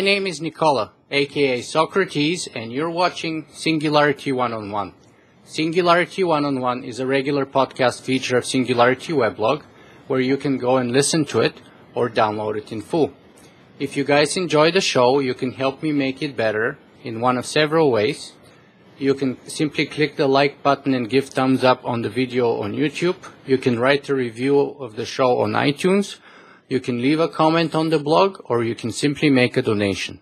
My name is Nikola, aka Socrates, and you're watching Singularity One on One. Singularity One on One is a regular podcast feature of Singularity Weblog where you can go and listen to it or download it in full. If you guys enjoy the show, you can help me make it better in one of several ways. You can simply click the like button and give thumbs up on the video on YouTube. You can write a review of the show on iTunes. You can leave a comment on the blog or you can simply make a donation.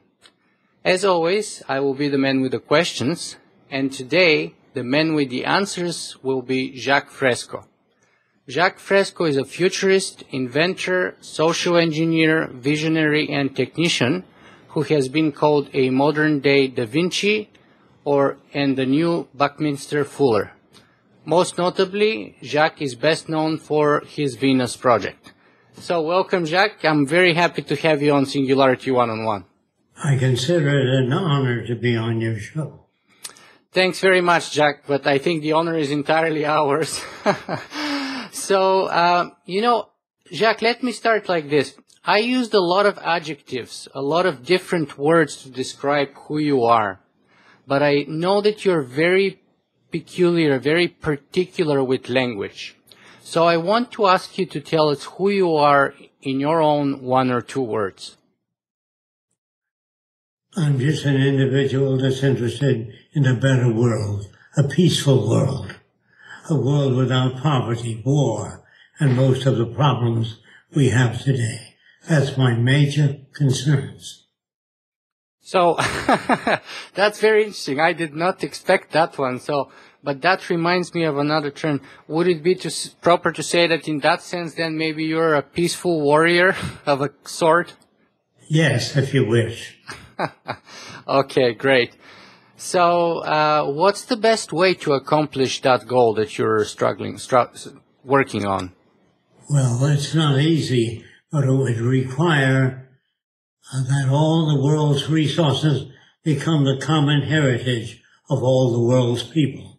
As always, I will be the man with the questions and today the man with the answers will be Jacque Fresco. Jacque Fresco is a futurist, inventor, social engineer, visionary and technician who has been called a modern day Da Vinci or and the new Buckminster Fuller. Most notably, Jacque is best known for his Venus project. So welcome Jacque, I'm very happy to have you on Singularity One-on-One. I consider it an honor to be on your show. Thanks very much, Jacque, but I think the honor is entirely ours. so, uh, you know, Jacque, let me start like this. I used a lot of adjectives, a lot of different words to describe who you are, but I know that you're very peculiar, very particular with language. So I want to ask you to tell us who you are in your own one or two words. I'm just an individual that's interested in a better world, a peaceful world, a world without poverty, war, and most of the problems we have today. That's my major concerns. So that's very interesting. I did not expect that one. So, but that reminds me of another term. Would it be to, proper to say that in that sense, then maybe you're a peaceful warrior of a sort? Yes, if you wish. okay, great. So, uh, what's the best way to accomplish that goal that you're struggling, stru- working on? Well, it's not easy, but it would require uh, that all the world's resources become the common heritage of all the world's people.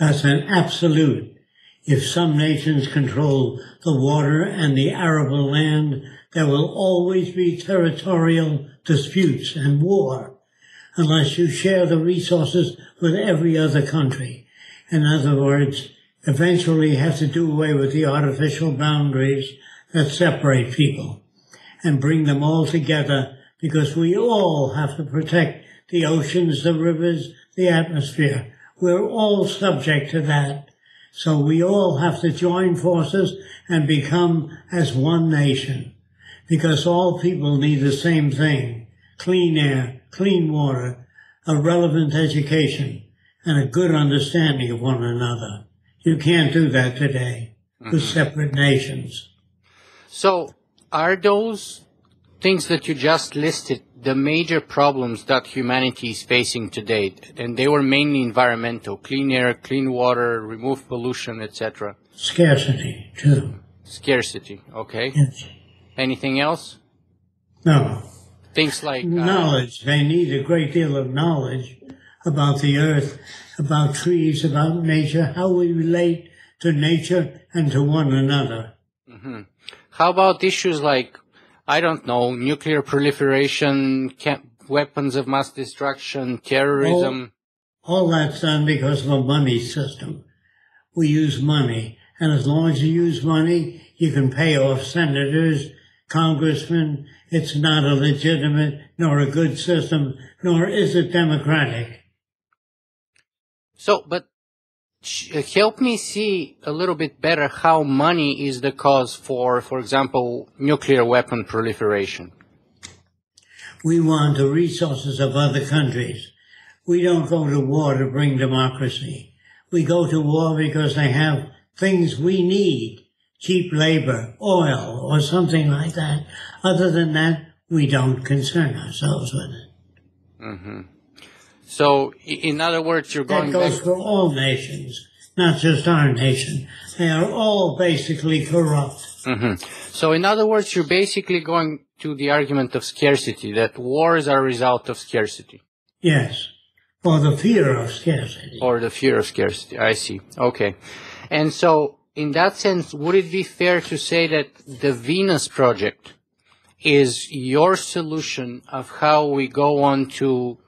That's an absolute. If some nations control the water and the arable land, there will always be territorial disputes and war unless you share the resources with every other country. In other words, eventually have to do away with the artificial boundaries that separate people and bring them all together because we all have to protect the oceans, the rivers, the atmosphere. We're all subject to that. So we all have to join forces and become as one nation because all people need the same thing. Clean air, clean water, a relevant education, and a good understanding of one another. You can't do that today mm-hmm. with separate nations. So are those things that you just listed the major problems that humanity is facing today? And they were mainly environmental, clean air, clean water, remove pollution, etc. Scarcity, too. Scarcity, okay. Yes. Anything else? No. Things like uh, knowledge. They need a great deal of knowledge about the earth, about trees, about nature, how we relate to nature and to one another. Mm-hmm. How about issues like, I don't know, nuclear proliferation, weapons of mass destruction, terrorism? All, all that's done because of a money system. We use money. And as long as you use money, you can pay off senators, congressmen. It's not a legitimate nor a good system, nor is it democratic. So, but help me see a little bit better how money is the cause for, for example, nuclear weapon proliferation. We want the resources of other countries. We don't go to war to bring democracy. We go to war because they have things we need cheap labor, oil, or something like that. Other than that, we don't concern ourselves with it. Mm-hmm. So, in other words, you're going. That goes back- for all nations, not just our nation. They are all basically corrupt. Mm-hmm. So, in other words, you're basically going to the argument of scarcity that wars are a result of scarcity. Yes, or the fear of scarcity. Or the fear of scarcity. I see. Okay, and so in that sense, would it be fair to say that the Venus project is your solution of how we go on to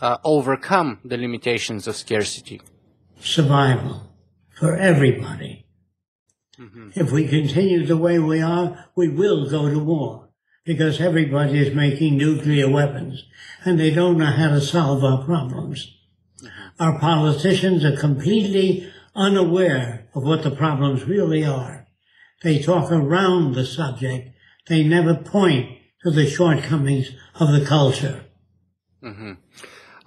uh, overcome the limitations of scarcity? Survival for everybody. Mm-hmm. If we continue the way we are, we will go to war because everybody is making nuclear weapons and they don't know how to solve our problems. Mm-hmm. Our politicians are completely unaware of what the problems really are. They talk around the subject. They never point to the shortcomings of the culture. Mm-hmm.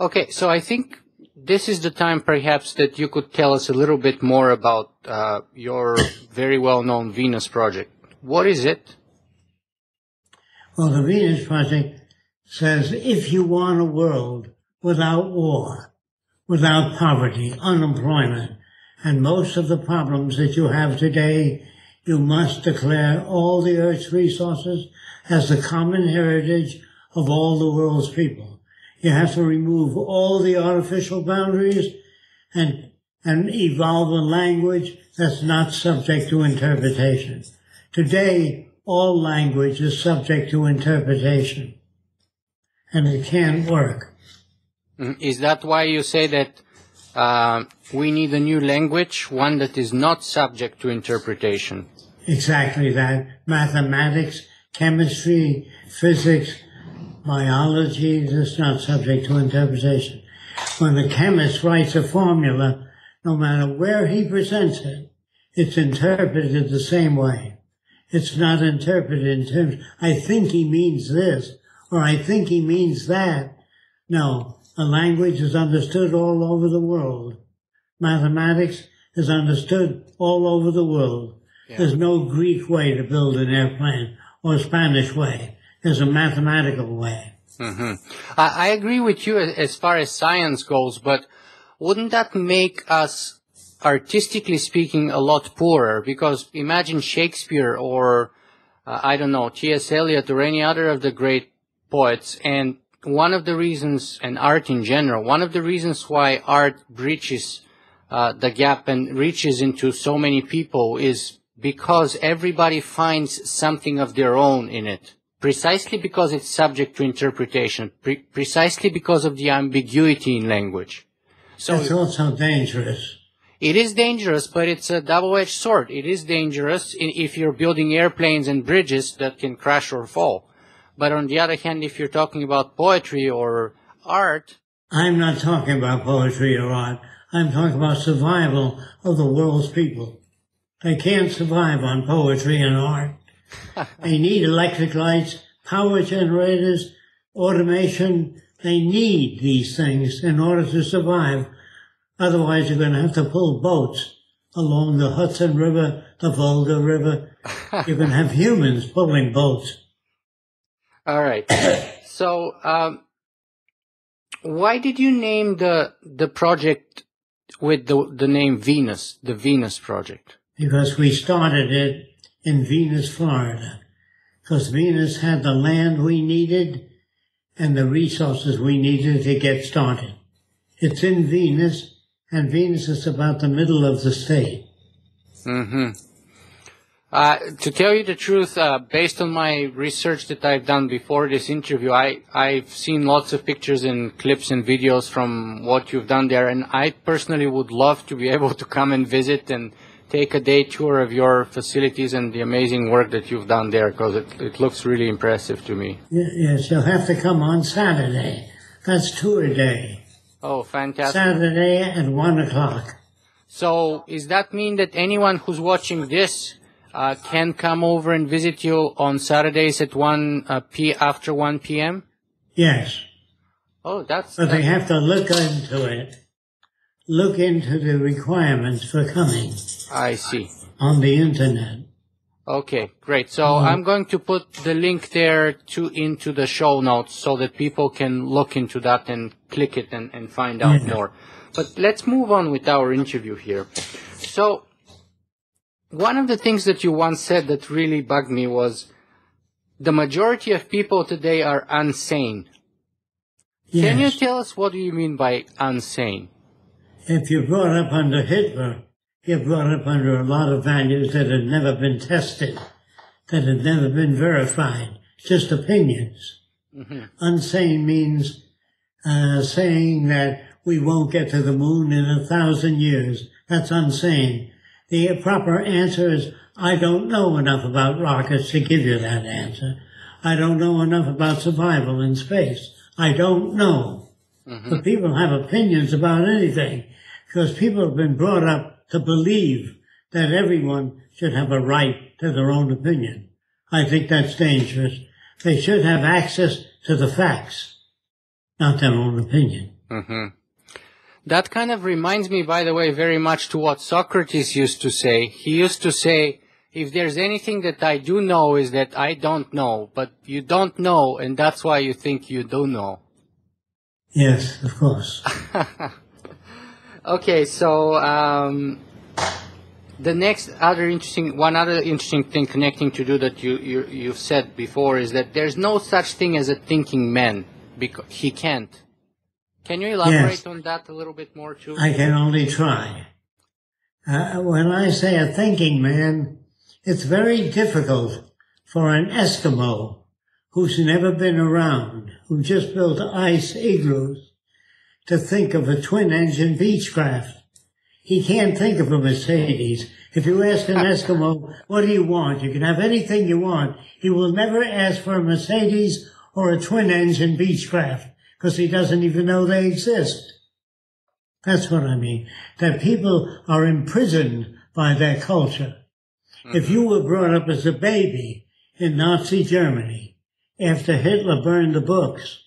Okay, so I think this is the time perhaps that you could tell us a little bit more about uh, your very well-known Venus project. What is it? Well, the Venus Project says if you want a world without war, without poverty, unemployment, and most of the problems that you have today, you must declare all the Earth's resources as the common heritage of all the world's people. You have to remove all the artificial boundaries and, and evolve a language that's not subject to interpretation. Today, all language is subject to interpretation. And it can't work. Mhm. Is that why you say that uh, we need a new language, one that is not subject to interpretation? Exactly that. Mathematics, chemistry, physics, biology is not subject to interpretation. When the chemist writes a formula, no matter where he presents it, it's interpreted the same way. It's not interpreted in terms, I think he means this, or I think he means that. No, a language is understood all over the world. Mathematics is understood all over the world. There's no Greek way to build an airplane or Spanish way. There's a mathematical way. hmm I, I agree with you as, as far as science goes, but wouldn't that make us, artistically speaking, a lot poorer? Because imagine Shakespeare or, uh, I don't know, T.S. Eliot or any other of the great poets, and one of the reasons, and art in general, one of the reasons why art breaches uh, the gap and reaches into so many people is because everybody finds something of their own in it. Precisely because it's subject to interpretation. Pre- precisely because of the ambiguity in language. So It's also dangerous. it is dangerous, but it's a double-edged sword. It is dangerous if you're building airplanes and bridges that can crash or fall. But on the other hand, if you're talking about poetry or art, I'm not talking about poetry or art. I'm talking about survival of the world's people. They can't survive on poetry and art. They need electric lights, power generators, automation. They need these things in order to survive. Otherwise, you're going to have to pull boats along the Hudson River, the Volga River. you're going to have humans pulling boats. All right. so, um, why did you name the the project with the the name Venus, the Venus Project? because we started it in Venus, Florida. Because Venus had the land we needed and the resources we needed to get started. It's in Venus, and Venus is about the middle of the state. hmm Uh, to tell you the truth, uh, based on my research that I've done before this interview, I, I've seen lots of pictures and clips and videos from what you've done there, and I personally would love to be able to come and visit and take a day tour of your facilities and the amazing work that you've done there, because it, it looks really impressive to me. Yes, you'll have to come on Saturday. That's tour day. Oh, fantastic. Saturday at one o'clock. So, does that mean that anyone who's watching this uh, can come over and visit you on Saturdays at 1 uh, p after 1 p.m.? Yes, Oh, that's but they have to look into it. Look into the requirements for coming I see. on the internet. Okay, great. So mm-hmm. I'm going to put the link there to into the show notes so that people can look into that and click it and, and find out Yeah. more. But let's move on with our interview here. So one of the things that you once said that really bugged me was the majority of people today are unsane. Can you tell us what do you mean by unsane? If you're brought up under Hitler, you're brought up under a lot of values that have never been tested, that have never been verified, just opinions. Unsane means uh, saying that we won't get to the moon in a thousand years. That's unsane. The proper answer is, I don't know enough about rockets to give you that answer. I don't know enough about survival in space. I don't know. But people have opinions about anything because people have been brought up to believe that everyone should have a right to their own opinion. I think that's dangerous. They should have access to the facts, not their own opinion. Mm-hmm. That kind of reminds me, by the way, very much to what Socrates used to say. He used to say, if there's anything that I do know is that I don't know, but you don't know, and that's why you think you do know. Yes, of course. Okay, so um, the next other interesting, one other interesting thing connecting to do that you, you you've said before is that there's no such thing as a thinking man because he can't. Can you elaborate Yes. on that a little bit more too? I can only try. Uh, when I say a thinking man, it's very difficult for an Eskimo who's never been around, who just built ice igloos, to think of a twin engine Beechcraft. He can't think of a Mercedes. If you ask an Eskimo, what do you want? You can have anything you want. He will never ask for a Mercedes or a twin engine Beechcraft because he doesn't even know they exist. That's what I mean. That people are imprisoned by their culture. Mm-hmm. If you were brought up as a baby in Nazi Germany after Hitler burned the books,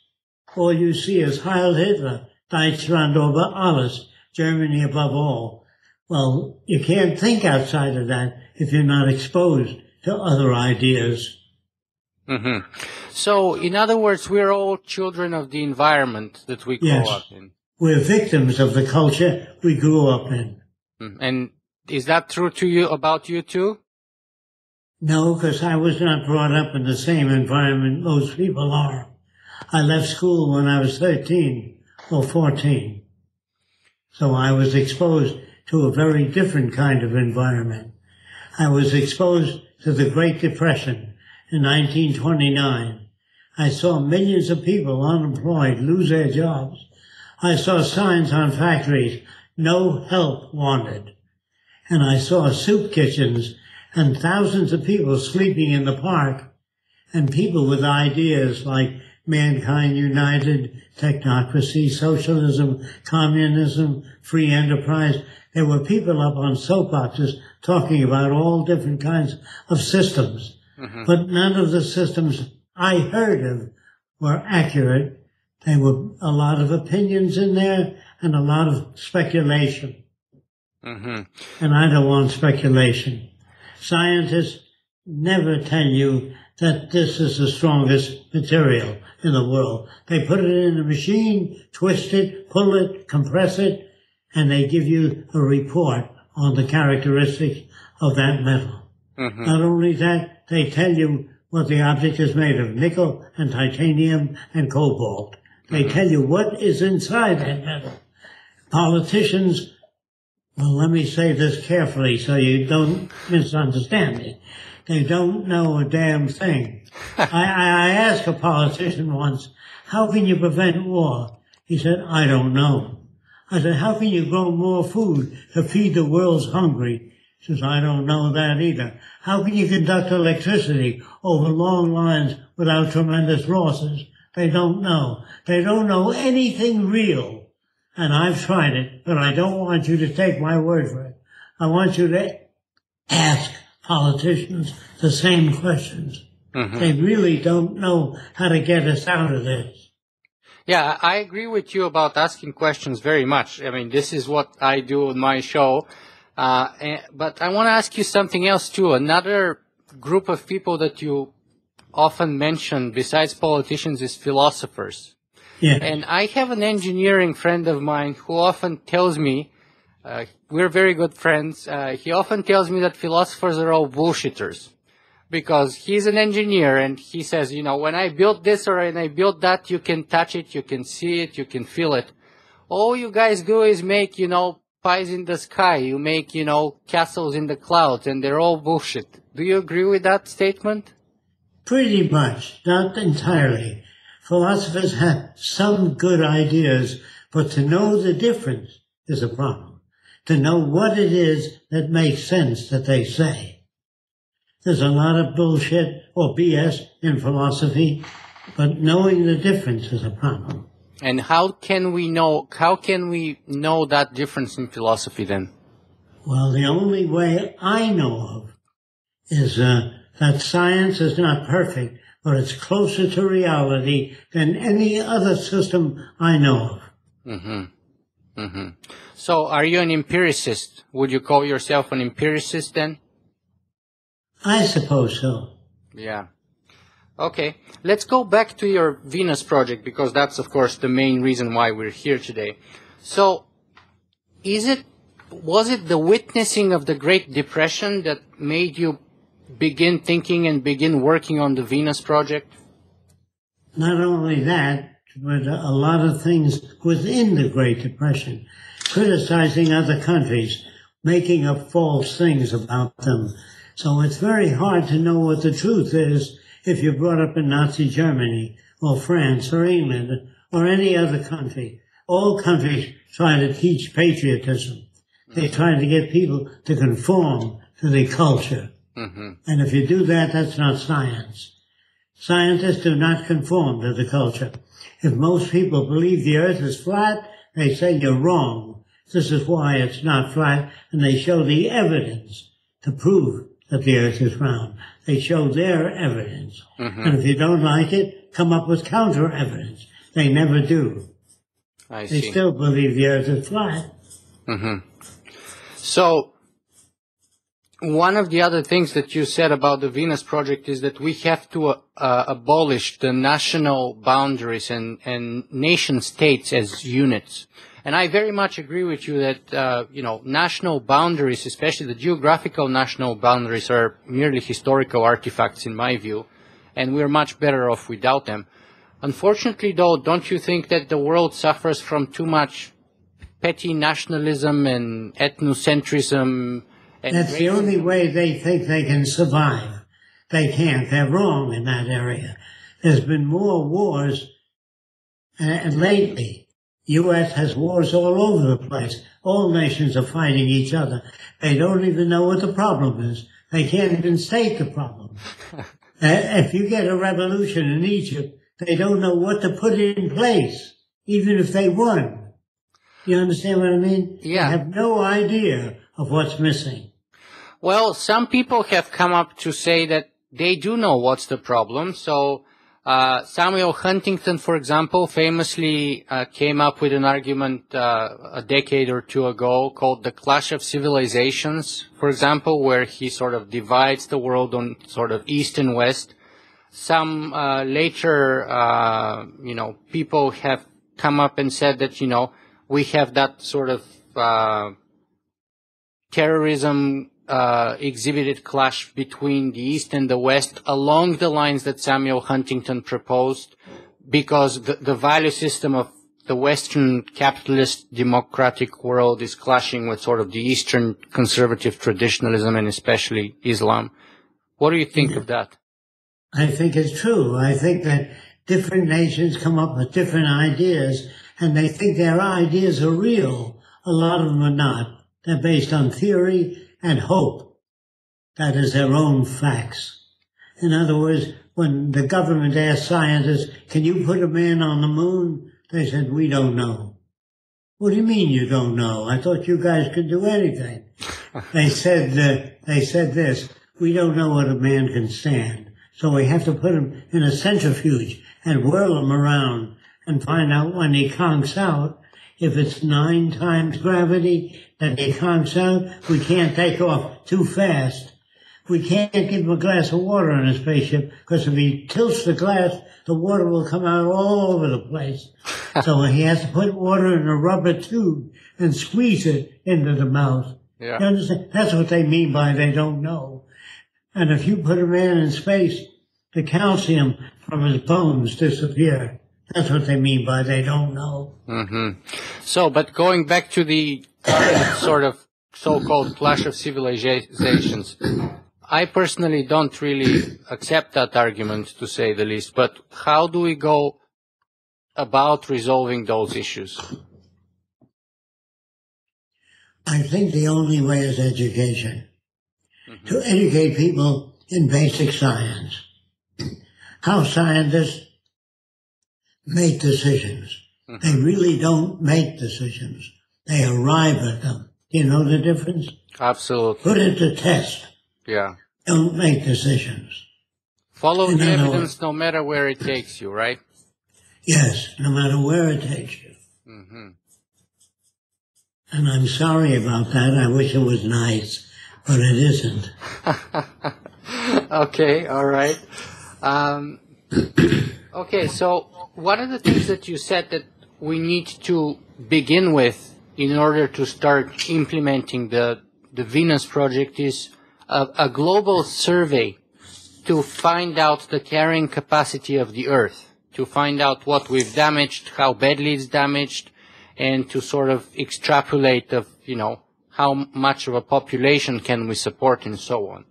all you see is Heil Hitler, Deutschland über alles, Germany above all. Well, you can't think outside of that if you're not exposed to other ideas. hmm So, in other words, we're all children of the environment that we grow Yes. up in. We're victims of the culture we grew up in. Mm. And is that true to you about you too? No, because I was not brought up in the same environment most people are. I left school when I was 13 or 14. So I was exposed to a very different kind of environment. I was exposed to the Great Depression in 1929. I saw millions of people unemployed lose their jobs. I saw signs on factories, no help wanted and I saw soup kitchens and thousands of people sleeping in the park and people with ideas like mankind united, technocracy, socialism, communism, free enterprise. There were people up on soapboxes talking about all different kinds of systems, but none of the systems I heard of were accurate. There were a lot of opinions in there and a lot of speculation hmm and I don't want speculation. Scientists never tell you that this is the strongest material in the world. They put it in a machine, twist it, pull it, compress it, and they give you a report on the characteristics of that metal. hmm Not only that, they tell you what the object is made of, nickel and titanium and cobalt. They tell you what is inside that metal. Politicians, well, let me say this carefully so you don't misunderstand me. They don't know a damn thing. I, I, asked a politician once, how can you prevent war? He said, I don't know. I said, how can you grow more food to feed the world's hungry? He says, I don't know that either. How can you conduct electricity over long lines without tremendous losses? They don't know. They don't know anything real. And I've tried it, but I don't want you to take my word for it. I want you to ask politicians the same questions. hmm They really don't know how to get us out of this. Yeah, I agree with you about asking questions very much. I mean, this is what I do on my show. Uh, and, but I want to ask you something else too. Another group of people that you often mention besides politicians is philosophers. Yeah. And I have an engineering friend of mine who often tells me, uh, we're very good friends. Uh, he often tells me that philosophers are all bullshitters because he's an engineer and he says, you know, when I built this or when I built that, you can touch it, you can see it, you can feel it. All you guys do is make, you know, pies in the sky. You make, you know, castles in the clouds and they're all bullshit. Do you agree with that statement? Pretty much, not entirely. Philosophers have some good ideas, but to know the difference is a problem. To know what it is that makes sense that they say. There's a lot of bullshit or BS in philosophy, but knowing the difference is a problem. And how can we know, how can we know that difference in philosophy then? Well, the only way I know of is uh, that science is not perfect, but it's closer to reality than any other system I know of. Mm-hmm. Mm-hmm. So are you an empiricist? Would you call yourself an empiricist then? I suppose so. Yeah. Okay. Let's go back to your Venus project because that's of course the main reason why we're here today. So is it was it the witnessing of the Great Depression that made you begin thinking and begin working on the Venus project? Not only that, but a lot of things within the Great Depression, criticizing other countries, making up false things about them. So it's very hard to know what the truth is if you're brought up in Nazi Germany or France or England or any other country. All countries try to teach patriotism. They try to get people to conform to the culture. Mm-hmm. And if you do that, that's not science. Scientists do not conform to the culture. If most people believe the earth is flat, they say you're wrong. This is why it's not flat, and they show the evidence to prove that the earth is round. They show their evidence. Mm-hmm. And if you don't like it, come up with counter evidence. They never do. I They see. still believe the earth is flat. Mm-hmm. So, one of the other things that you said about the Venus project is that we have to uh, uh, abolish the national boundaries and, and nation states as units. And I very much agree with you that, uh, you know, national boundaries, especially the geographical national boundaries are merely historical artifacts in my view, and we're much better off without them. Unfortunately though, don't you think that the world suffers from too much petty nationalism and ethnocentrism and That's the only way they think they can survive. They can't. They're wrong in that area. There's been more wars, uh, and lately, U.S. has wars all over the place. All nations are fighting each other. They don't even know what the problem is. They can't even state the problem. uh, if you get a revolution in Egypt, they don't know what to put in place, even if they won. You understand what I mean? Yeah. They have no idea of what's missing. Well, some people have come up to say that they do know what's the problem. So, uh, Samuel Huntington, for example, famously uh, came up with an argument uh, a decade or two ago called the Clash of Civilizations, for example, where he sort of divides the world on sort of east and west. Some uh, later, uh, you know, people have come up and said that you know we have that sort of uh, terrorism uh, exhibited clash between the East and the West along the lines that Samuel Huntington proposed, because the, the value system of the Western capitalist democratic world is clashing with sort of the Eastern conservative traditionalism and especially Islam. What do you think of that? I think it's true. I think that different nations come up with different ideas and they think their ideas are real. A lot of them are not. They're based on theory and hope. That is their own facts. In other words, when the government asked scientists, can you put a man on the moon? They said, we don't know. What do you mean you don't know? I thought you guys could do anything. they said, uh, they said this, we don't know what a man can stand. So we have to put him in a centrifuge and whirl him around and find out when he conks out. If it's nine times gravity that he conks out, we can't take off too fast. We can't give him a glass of water in a spaceship because if he tilts the glass, the water will come out all over the place. so he has to put water in a rubber tube and squeeze it into the mouth. Yeah. You understand? That's what they mean by they don't know. And if you put a man in space, the calcium from his bones disappear. That's what they mean by they don't know. hmm So, but going back to the sort of so-called clash of civilizations, I personally don't really accept that argument to say the least, but how do we go about resolving those issues? I think the only way is education. To educate people in basic science. How scientists make decisions. They really don't make decisions. They arrive at them. You know the difference? Absolutely. Put it to test. Yeah. Don't make decisions. Follow And the evidence no matter where it takes you, right? Yes, no matter where it takes you. hmm And I'm sorry about that. I wish it was nice, but it isn't. okay, all right. Um, okay, so one of the things that you said that we need to begin with in order to start implementing the the Venus project is a, a global survey to find out the carrying capacity of the Earth, to find out what we've damaged, how badly it's damaged, and to sort of extrapolate of you know how much of a population can we support and so on.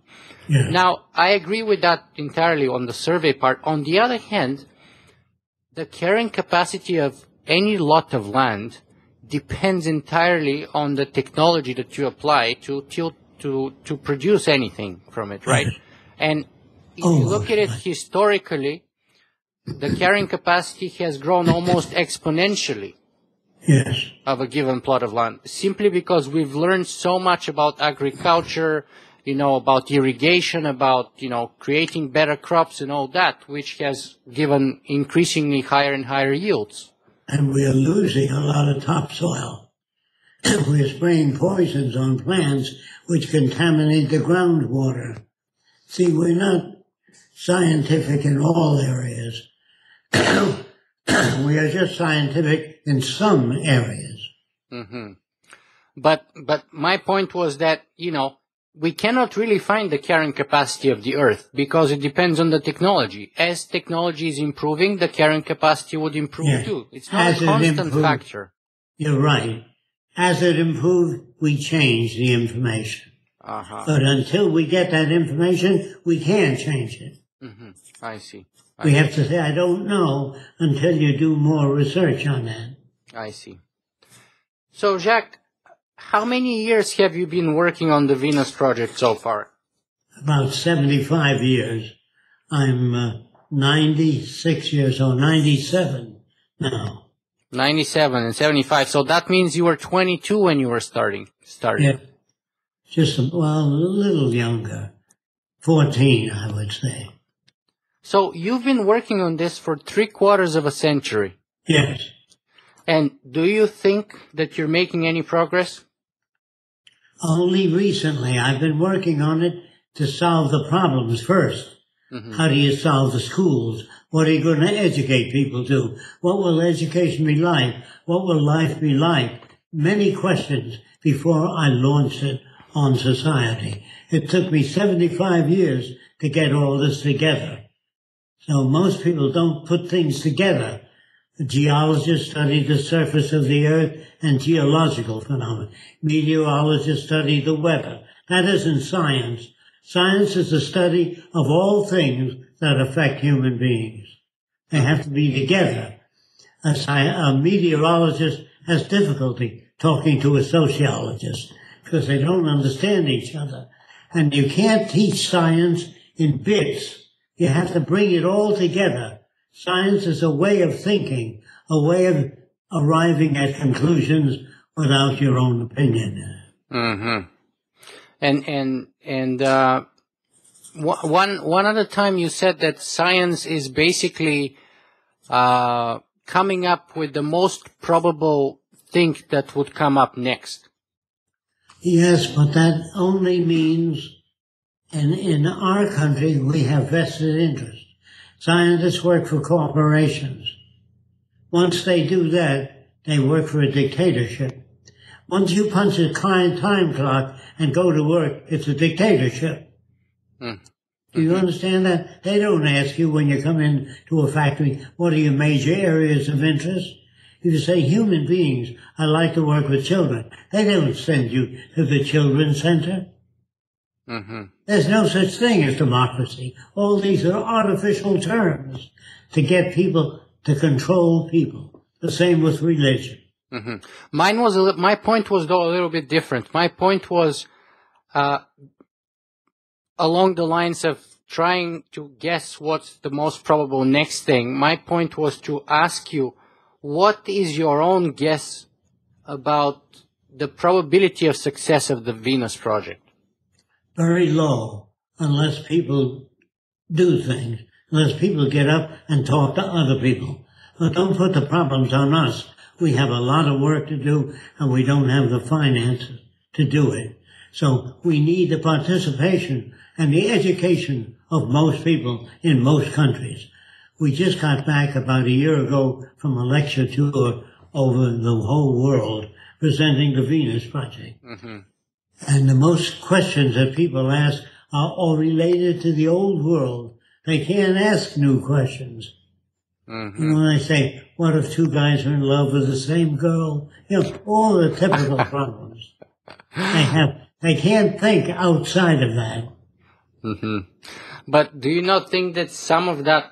Yeah. Now, I agree with that entirely on the survey part. On the other hand, the carrying capacity of any lot of land depends entirely on the technology that you apply to to to, to produce anything from it, right? And if Oh, you look at it right. historically, the carrying capacity has grown almost exponentially yes. of a given plot of land simply because we've learned so much about agriculture, you know, about irrigation, about, you know, creating better crops and all that, which has given increasingly higher and higher yields. And we are losing a lot of topsoil. We're spraying poisons on plants which contaminate the groundwater. See, we're not scientific in all areas. we are just scientific in some areas. hmm But, but my point was that, you know, we cannot really find the carrying capacity of the earth because it depends on the technology. As technology is improving, the carrying capacity would improve Yeah. too. It's not As a constant improves. factor. You're right. As it improves, we change the information. Uh-huh. But until we get that information, we can't change it. hmm I see. I We have to say, I don't know until you do more research on that. I see. So, Jacque, how many years have you been working on the Venus project so far? About 75 years. I'm uh, 96 years old, 97 now. 97 and 75. So that means you were 22 when you were starting. Starting. Yeah. Just, a, well, a little younger. 14, I would say. So you've been working on this for three quarters of a century. Yes. And do you think that you're making any progress? Only recently I've been working on it to solve the problems 1st mm-hmm. How do you solve the schools? What are you going to educate people to? What will education be like? What will life be like? Many questions before I launched it on society. It took me 75 years to get all this together. So most people don't put things together. Geologists study the surface of the earth and geological phenomena. Meteorologists study the weather. That isn't science. Science is the study of all things that affect human beings. They have to be together. A, sci- a meteorologist has difficulty talking to a sociologist because they don't understand each other. And you can't teach science in bits. You have to bring it all together. Science is a way of thinking, a way of arriving at conclusions without your own opinion. Mm-hmm. And and and uh, one one other time you said that science is basically uh, coming up with the most probable thing that would come up next. Yes, but that only means and in our country we have vested interest. Scientists work for corporations. Once they do that, they work for a dictatorship. Once you punch a time time clock and go to work, it's a dictatorship. Hmm. Do you mm-hmm. understand that? They don't ask you when you come in to a factory, what are your major areas of interest? If you say human beings, I like to work with children, they don't send you to the children's center. Hmm There's no such thing as democracy. All these are artificial terms to get people to control people. The same with religion. hmm Mine was a li- my point was though a little bit different. My point was uh, along the lines of trying to guess what's the most probable next thing. My point was to ask you, what is your own guess about the probability of success of the Venus project? Very low, unless people do things, unless people get up and talk to other people. But don't put the problems on us. We have a lot of work to do and we don't have the finances to do it. So we need the participation and the education of most people in most countries. We just got back about a year ago from a lecture tour over the whole world presenting the Venus Project. hmm And the most questions that people ask are all related to the old world. They can't ask new questions. hmm You know, they say, what if two guys are in love with the same girl? You know, all the typical problems. They have, they can't think outside of that. hmm But do you not think that some of that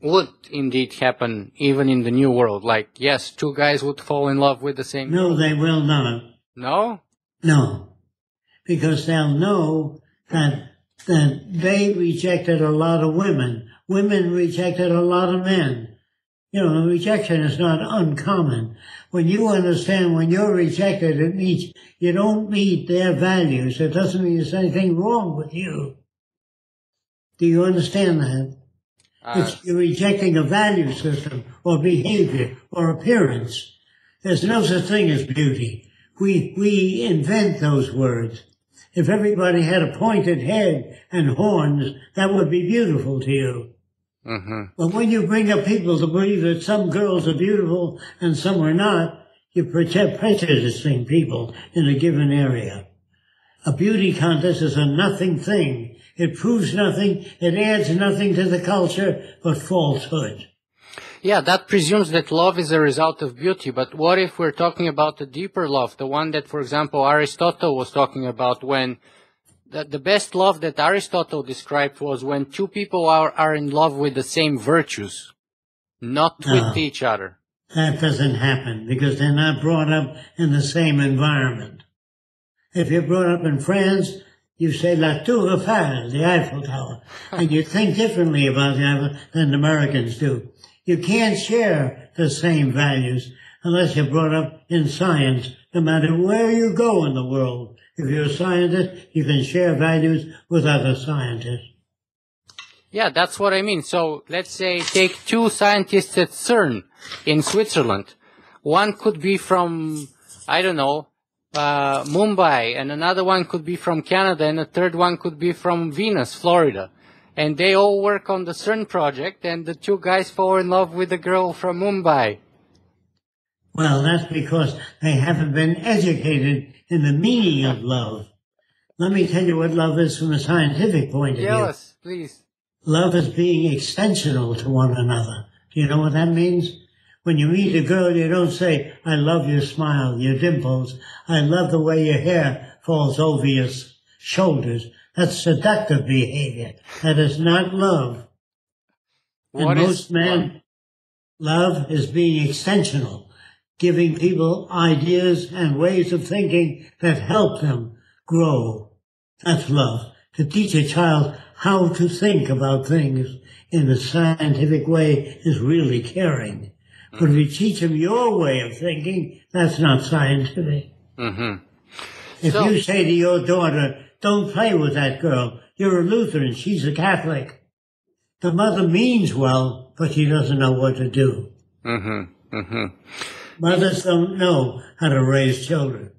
would indeed happen even in the new world? Like, yes, two guys would fall in love with the same. No, they will not. No? No. Because they'll know that, that they rejected a lot of women. Women rejected a lot of men. You know, rejection is not uncommon. When you understand when you're rejected, it means you don't meet their values. It doesn't mean there's anything wrong with you. Do you understand that? Uh, It's you're rejecting a value system or behavior or appearance. There's no such thing as beauty. We, we invent those words. If everybody had a pointed head and horns, that would be beautiful to you. hmm But when you bring up people to believe that some girls are beautiful and some are not, you're preju- prejudicing people in a given area. A beauty contest is a nothing thing. It proves nothing. It adds nothing to the culture but falsehood. Yeah, that presumes that love is a result of beauty, but what if we're talking about a deeper love, the one that, for example, Aristotle was talking about when the, the best love that Aristotle described was when two people are, are in love with the same virtues, not with Ah. each other. That doesn't happen because they're not brought up in the same environment. If you're brought up in France, you say La Tour Eiffel, the Eiffel Tower, and you think differently about the Eiffel than Americans do. You can't share the same values unless you're brought up in science, no matter where you go in the world. If you're a scientist, you can share values with other scientists. Yeah, that's what I mean. So let's say take two scientists at CERN in Switzerland. One could be from, I don't know, uh, Mumbai, and another one could be from Canada, and a third one could be from Venus, Florida. And they all work on the CERN project, and the two guys fall in love with the girl from Mumbai. Well, that's because they haven't been educated in the meaning of love. Let me tell you what love is from a scientific point of view. Yes, please. Love is being extensional to one another. Do you know what that means? When you meet a girl, you don't say, I love your smile, your dimples. I love the way your hair falls over your shoulders. That's seductive behavior. That is not love. What and is most men, love is being extensional, giving people ideas and ways of thinking that help them grow. That's love. To teach a child how to think about things in a scientific way is really caring. But if you teach them your way of thinking, that's not scientific. hmm If So- you say to your daughter, don't play with that girl, you're a Lutheran, she's a Catholic. The mother means well, but she doesn't know what to do. Mm-hmm. Mm-hmm. Mothers don't know how to raise children.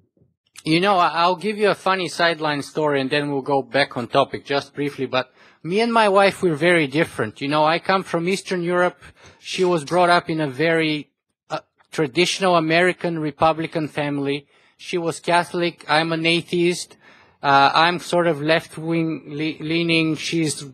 You know, I'll give you a funny sideline story and then we'll go back on topic just briefly. But me and my wife, we're very different. You know, I come from Eastern Europe. She was brought up in a very uh, traditional American Republican family. She was Catholic. I'm an atheist. Uh, I'm sort of left wing le- leaning. She's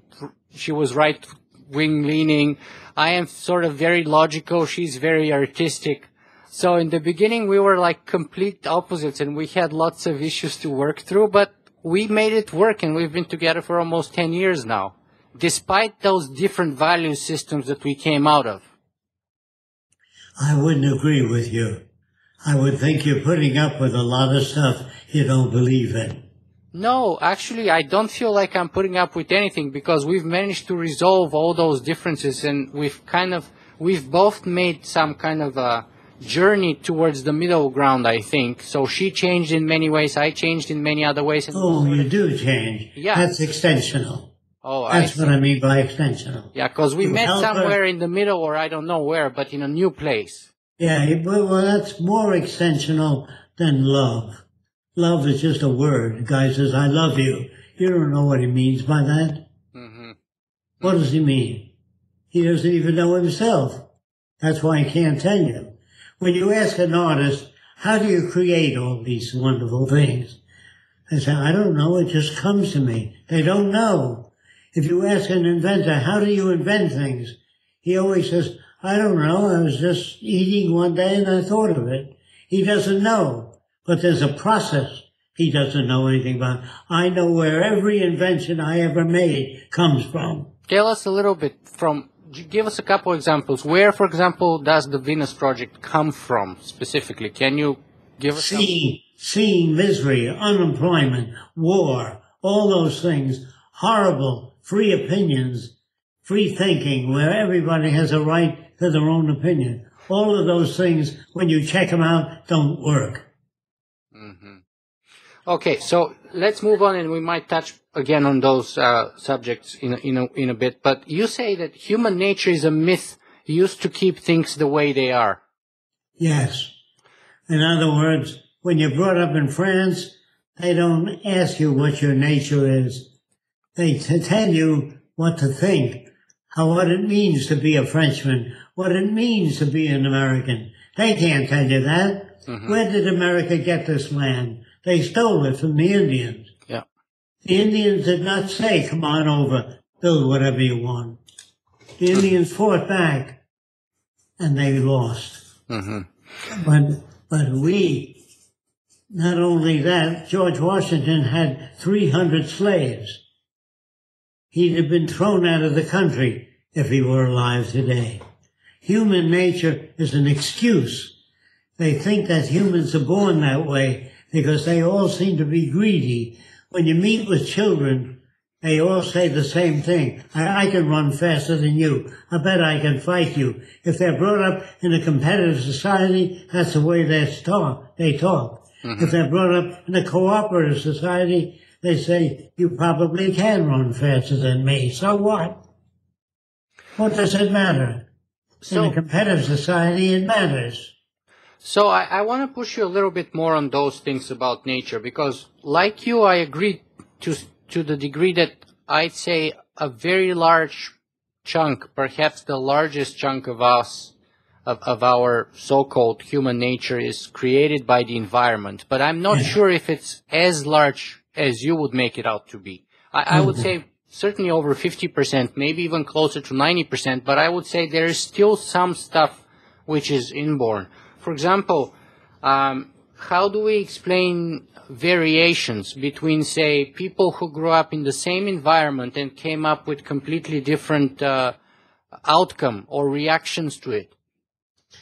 she was right wing leaning. I am sort of very logical. She's very artistic. So in the beginning, we were like complete opposites, and we had lots of issues to work through. But we made it work, and we've been together for almost ten years now, despite those different value systems that we came out of. I wouldn't agree with you. I would think you're putting up with a lot of stuff you don't believe in. No, actually, I don't feel like I'm putting up with anything because we've managed to resolve all those differences and we've kind of, we've both made some kind of a journey towards the middle ground, I think. So she changed in many ways, I changed in many other ways. And Oh, you do change. Yeah. That's extensional. oh, I That's see. what I mean by extensional. Yeah, because we met help her- somewhere in the middle or I don't know where, but in a new place. Yeah, well, that's more extensional than love. Love is just a word. The guy says, I love you. You don't know what he means by that. hmm What does he mean? He doesn't even know himself. That's why he can't tell you. When you ask an artist, how do you create all these wonderful things? They say, I don't know. It just comes to me. They don't know. If you ask an inventor, how do you invent things? He always says, I don't know. I was just eating one day and I thought of it. He doesn't know. But there's a process he doesn't know anything about. I know where every invention I ever made comes from. Tell us a little bit from, give us a couple examples. Where, for example, does the Venus Project come from specifically? Can you give us some? Seeing, seeing misery, unemployment, war, all those things, horrible, free opinions, free thinking, where everybody has a right to their own opinion. All of those things, when you check them out, don't work. Okay, so let's move on, and we might touch again on those uh, subjects in a, in a in a bit. But you say that human nature is a myth used to keep things the way they are. Yes. In other words, when you're brought up in France, they don't ask you what your nature is. They t- tell you what to think, how what it means to be a Frenchman, what it means to be an American. They can't tell you that. Where did America get this land? They stole it from the Indians. Yeah. The Indians did not say, come on over, build whatever you want. The Indians fought back and they lost. hmm But, but we, not only that, George Washington had 300 slaves. He'd have been thrown out of the country if he were alive today. Human nature is an excuse. They think that humans are born that way because they all seem to be greedy. When you meet with children, they all say the same thing. I, I can run faster than you. I bet I can fight you. If they're brought up in a competitive society, that's the way they talk. They talk. Mm-hmm. If they're brought up in a cooperative society, they say, you probably can run faster than me. So what? What does it matter? So- in a competitive society, it matters. So I, I want to push you a little bit more on those things about nature because, like you, I agree to to the degree that I'd say a very large chunk, perhaps the largest chunk of us, of, of our so-called human nature, is created by the environment. But I'm not sure if it's as large as you would make it out to be. I, I would mm-hmm. say certainly over 50%, maybe even closer to 90%. But I would say there is still some stuff which is inborn. For example, um, how do we explain variations between, say, people who grew up in the same environment and came up with completely different uh, outcome or reactions to it?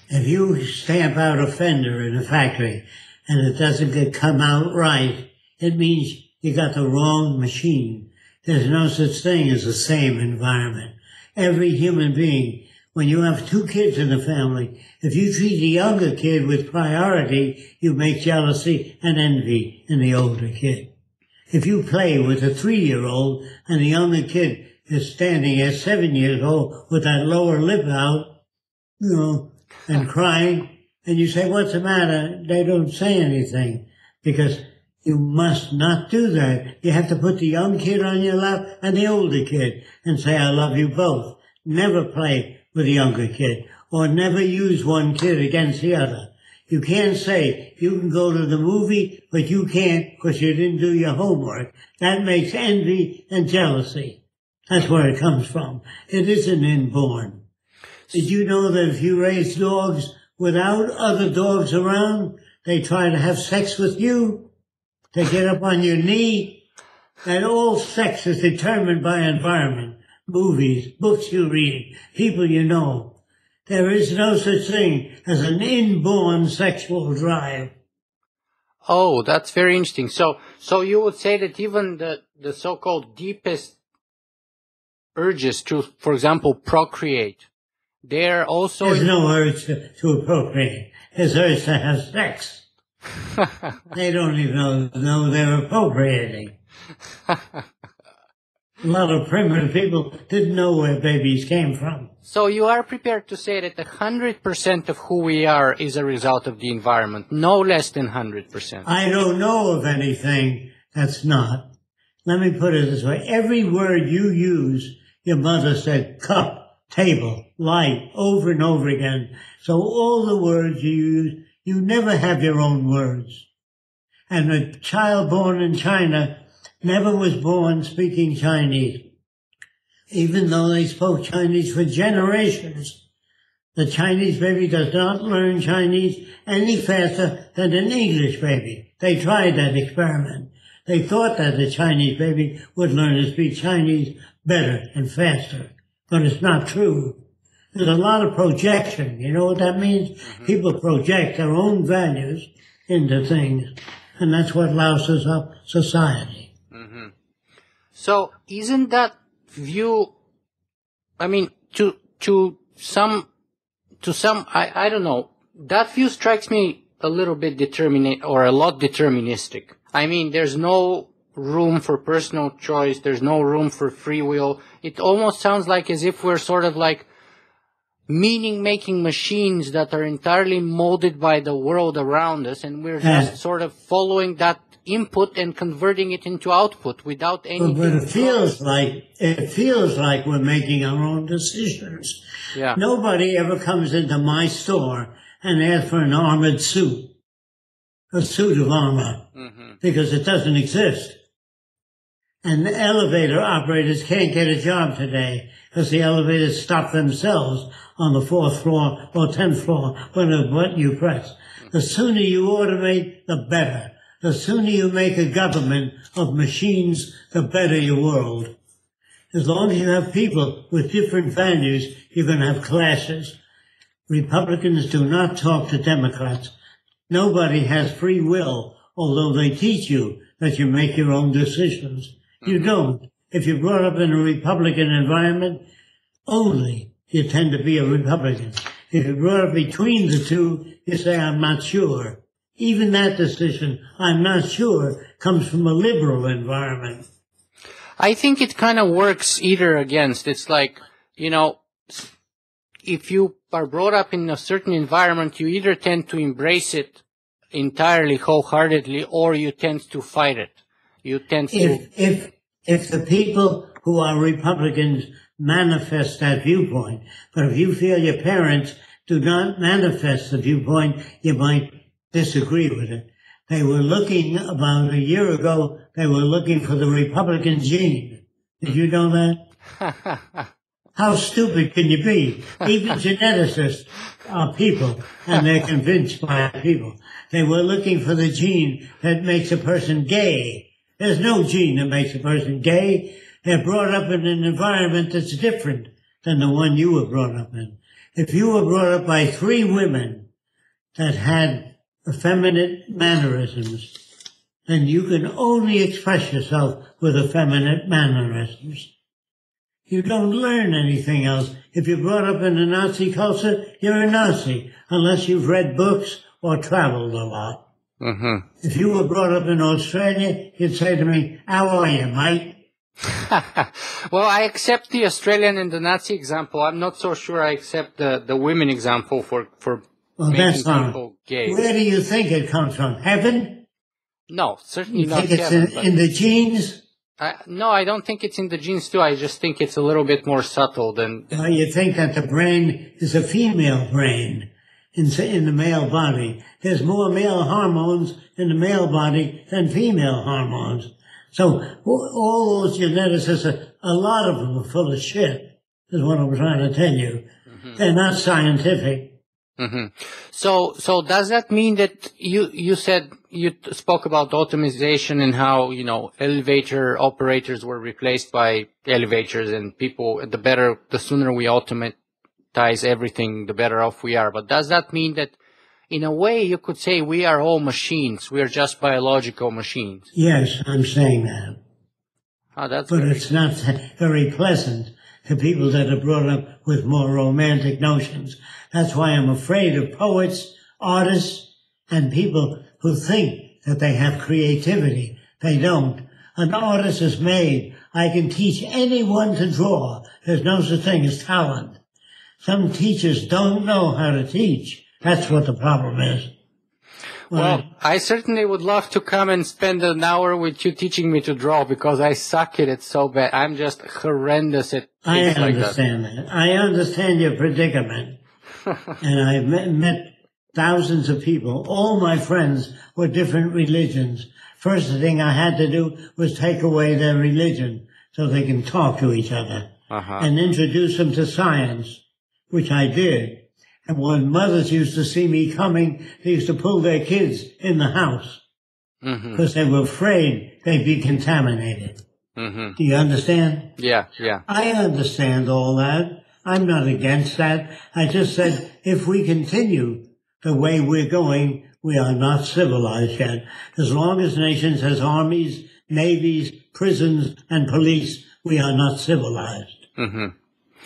If you stamp out a fender in a factory and it doesn't get come out right, it means you got the wrong machine. There's no such thing as the same environment. Every human being, when you have two kids in the family, if you treat the younger kid with priority, you make jealousy and envy in the older kid. If you play with a three-year-old and the younger kid is standing at seven years old with that lower lip out, you know, and crying, and you say, what's the matter? They don't say anything because you must not do that. You have to put the young kid on your lap and the older kid and say, I love you both. Never play with a younger kid or never use one kid against the other. You can't say you can go to the movie, but you can't because you didn't do your homework. That makes envy and jealousy. That's where it comes from. It isn't inborn. Did you know that if you raise dogs without other dogs around, they try to have sex with you? They get up on your knee? That all sex is determined by environment, movies, books you read, people you know. There is no such thing as an inborn sexual drive. Oh, that's very interesting. So, so you would say that even the, the so-called deepest urges to, for example, procreate, they're also There's no urge to, to appropriate. There's urge to have sex. they don't even know, know they're appropriating. A lot of primitive people didn't know where babies came from. So you are prepared to say that 100% of who we are is a result of the environment, no less than 100%. I don't know of anything that's not. Let me put it this way. Every word you use, your mother said cup, table, light, over and over again. So all the words you use, you never have your own words. And a child born in China never was born speaking Chinese. Even though they spoke Chinese for generations, the Chinese baby does not learn Chinese any faster than an English baby. They tried that experiment. They thought that the Chinese baby would learn to speak Chinese better and faster, but it's not true. There's a lot of projection. You know what that means? Mm-hmm. People project their own values into things, and that's what louses up society. So isn't that view, I mean, to, to some, to some, I, I don't know, that view strikes me a little bit determinate or a lot deterministic. I mean, there's no room for personal choice. There's no room for free will. It almost sounds like as if we're sort of like meaning making machines that are entirely molded by the world around us and we're just eh. sort of following that input and converting it into output without But, but it feels like it feels like we're making our own decisions. yeah. Nobody ever comes into my store and asks for an armored suit, a suit of armor, Mhm. because it doesn't exist. And the elevator operators can't get a job today because the elevators stop themselves on the fourth floor or tenth floor when the button you press. The sooner you automate, the better. The sooner you make a government of machines, the better your world. As long as you have people with different values, you're going to have clashes. Republicans do not talk to Democrats. Nobody has free will, although they teach you that you make your own decisions. You mm-hmm. don't. If you're brought up in a Republican environment, only you tend to be a Republican. If you're brought up between the two, you say, I'm not sure. Even that decision, I'm not sure, comes from a liberal environment. I think it kind of works either against. It's like, you know, if you are brought up in a certain environment, you either tend to embrace it entirely wholeheartedly or you tend to fight it. You tend to, if if if the people who are Republicans manifest that viewpoint, but if you feel your parents do not manifest the viewpoint, you might disagree with it. They were looking about a year ago. They were looking for the Republican gene. Did you know that? How stupid can you be? Even geneticists are people, and they're convinced by people. They were looking for the gene that makes a person gay. There's no gene that makes a person gay. They're brought up in an environment that's different than the one you were brought up in. If you were brought up by three women that had effeminate mannerisms, then you can only express yourself with effeminate mannerisms. You don't learn anything else. If you're brought up in a Nazi culture, you're a Nazi, unless you've read books or traveled a lot. hmm If you were brought up in Australia, you'd say to me, how are you, mate? well, I accept the Australian and the Nazi example. I'm not so sure I accept the, the women example for, for Well, that's not. gay. Where do you think it comes from? Heaven? No, certainly You not think it's in, in the genes? I, no, I don't think it's in the genes too. I just think it's a little bit more subtle than. You think that the brain is a female brain? in, in the male body. There's more male hormones in the male body than female hormones. So all those geneticists, a lot of them are full of shit, is what I'm trying to tell you. Mm-hmm. They're not scientific. Mm-hmm. So, so does that mean that you, you said, you spoke about automation and how, you know, elevator operators were replaced by elevators and people, the better, the sooner we automatize everything, the better off we are. But does that mean that in a way you could say we are all machines? We are just biological machines. Yes, I'm saying that. Oh, that's but it's not very pleasant to people that are brought up with more romantic notions. That's why I'm afraid of poets, artists, and people who think that they have creativity. They don't. An artist is made. I can teach anyone to draw. There's no such thing as talent. Some teachers don't know how to teach. That's what the problem is. Well, I certainly would love to come and spend an hour with you teaching me to draw because I suck at it so bad. I'm just horrendous at I things like understand that. I understand your predicament. and I've met, met thousands of people. All my friends were different religions. First thing I had to do was take away their religion so they can talk to each other uh-huh. and introduce them to science, which I did. And when mothers used to see me coming, they used to pull their kids in the house mm-hmm. because they were afraid they'd be contaminated. Mm-hmm. Do you understand? Yeah, yeah. I understand all that. I'm not against that. I just said if we continue the way we're going, we are not civilized yet. As long as nations has armies, navies, prisons, and police, we are not civilized. Mm-hmm.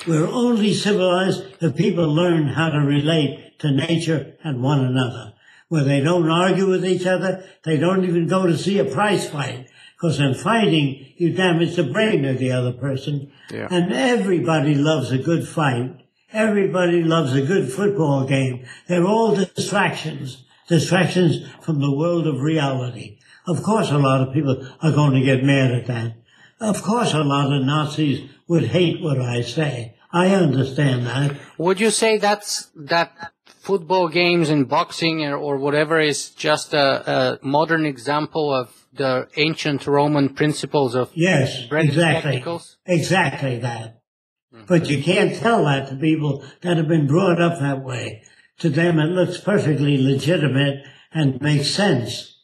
We're only civilized if people learn how to relate to nature and one another. Where they don't argue with each other, they don't even go to see a prize fight. Because in fighting, you damage the brain of the other person. Yeah. And everybody loves a good fight. Everybody loves a good football game. They're all distractions. Distractions from the world of reality. Of course a lot of people are going to get mad at that. Of course a lot of Nazis would hate what I say. I understand that. Would you say that's that football games and boxing or, or whatever is just a, a, modern example of the ancient Roman principles of yes, exactly, spectacles? exactly that. Mm-hmm. But you can't tell that to people that have been brought up that way. To them, it looks perfectly legitimate and makes sense.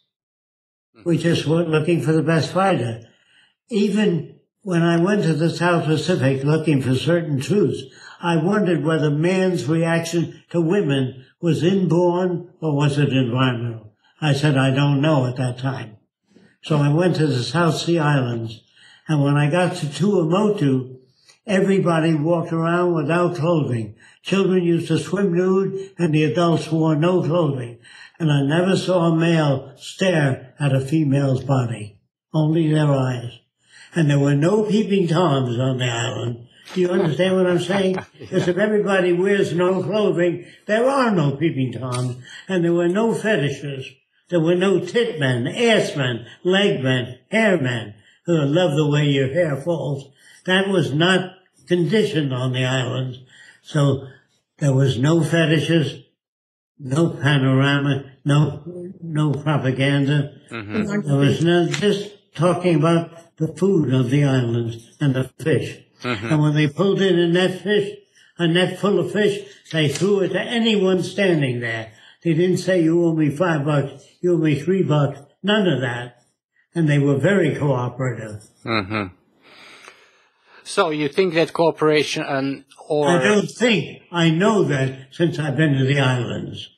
Mm-hmm. We just were looking for the best fighter. Even when I went to the South Pacific looking for certain truths, I wondered whether man's reaction to women was inborn or was it environmental. I said, I don't know at that time. So I went to the South Sea Islands, and when I got to Tuamotu, everybody walked around without clothing. Children used to swim nude, and the adults wore no clothing. And I never saw a male stare at a female's body, only their eyes and there were no peeping toms on the island. Do you understand what I'm saying? Because if everybody wears no clothing, there are no peeping toms, and there were no fetishes. There were no tit men, ass men, leg men, hair men who love the way your hair falls. That was not conditioned on the islands. So there was no fetishes, no panorama, no no propaganda. Mm-hmm. There was no just talking about the food of the islands and the fish. Mm-hmm. And when they pulled in a net fish, a net full of fish, they threw it to anyone standing there. They didn't say, you owe me five bucks, you owe me three bucks, none of that. And they were very cooperative. Mm-hmm. So you think that cooperation and or I don't think I know that since I've been to the islands.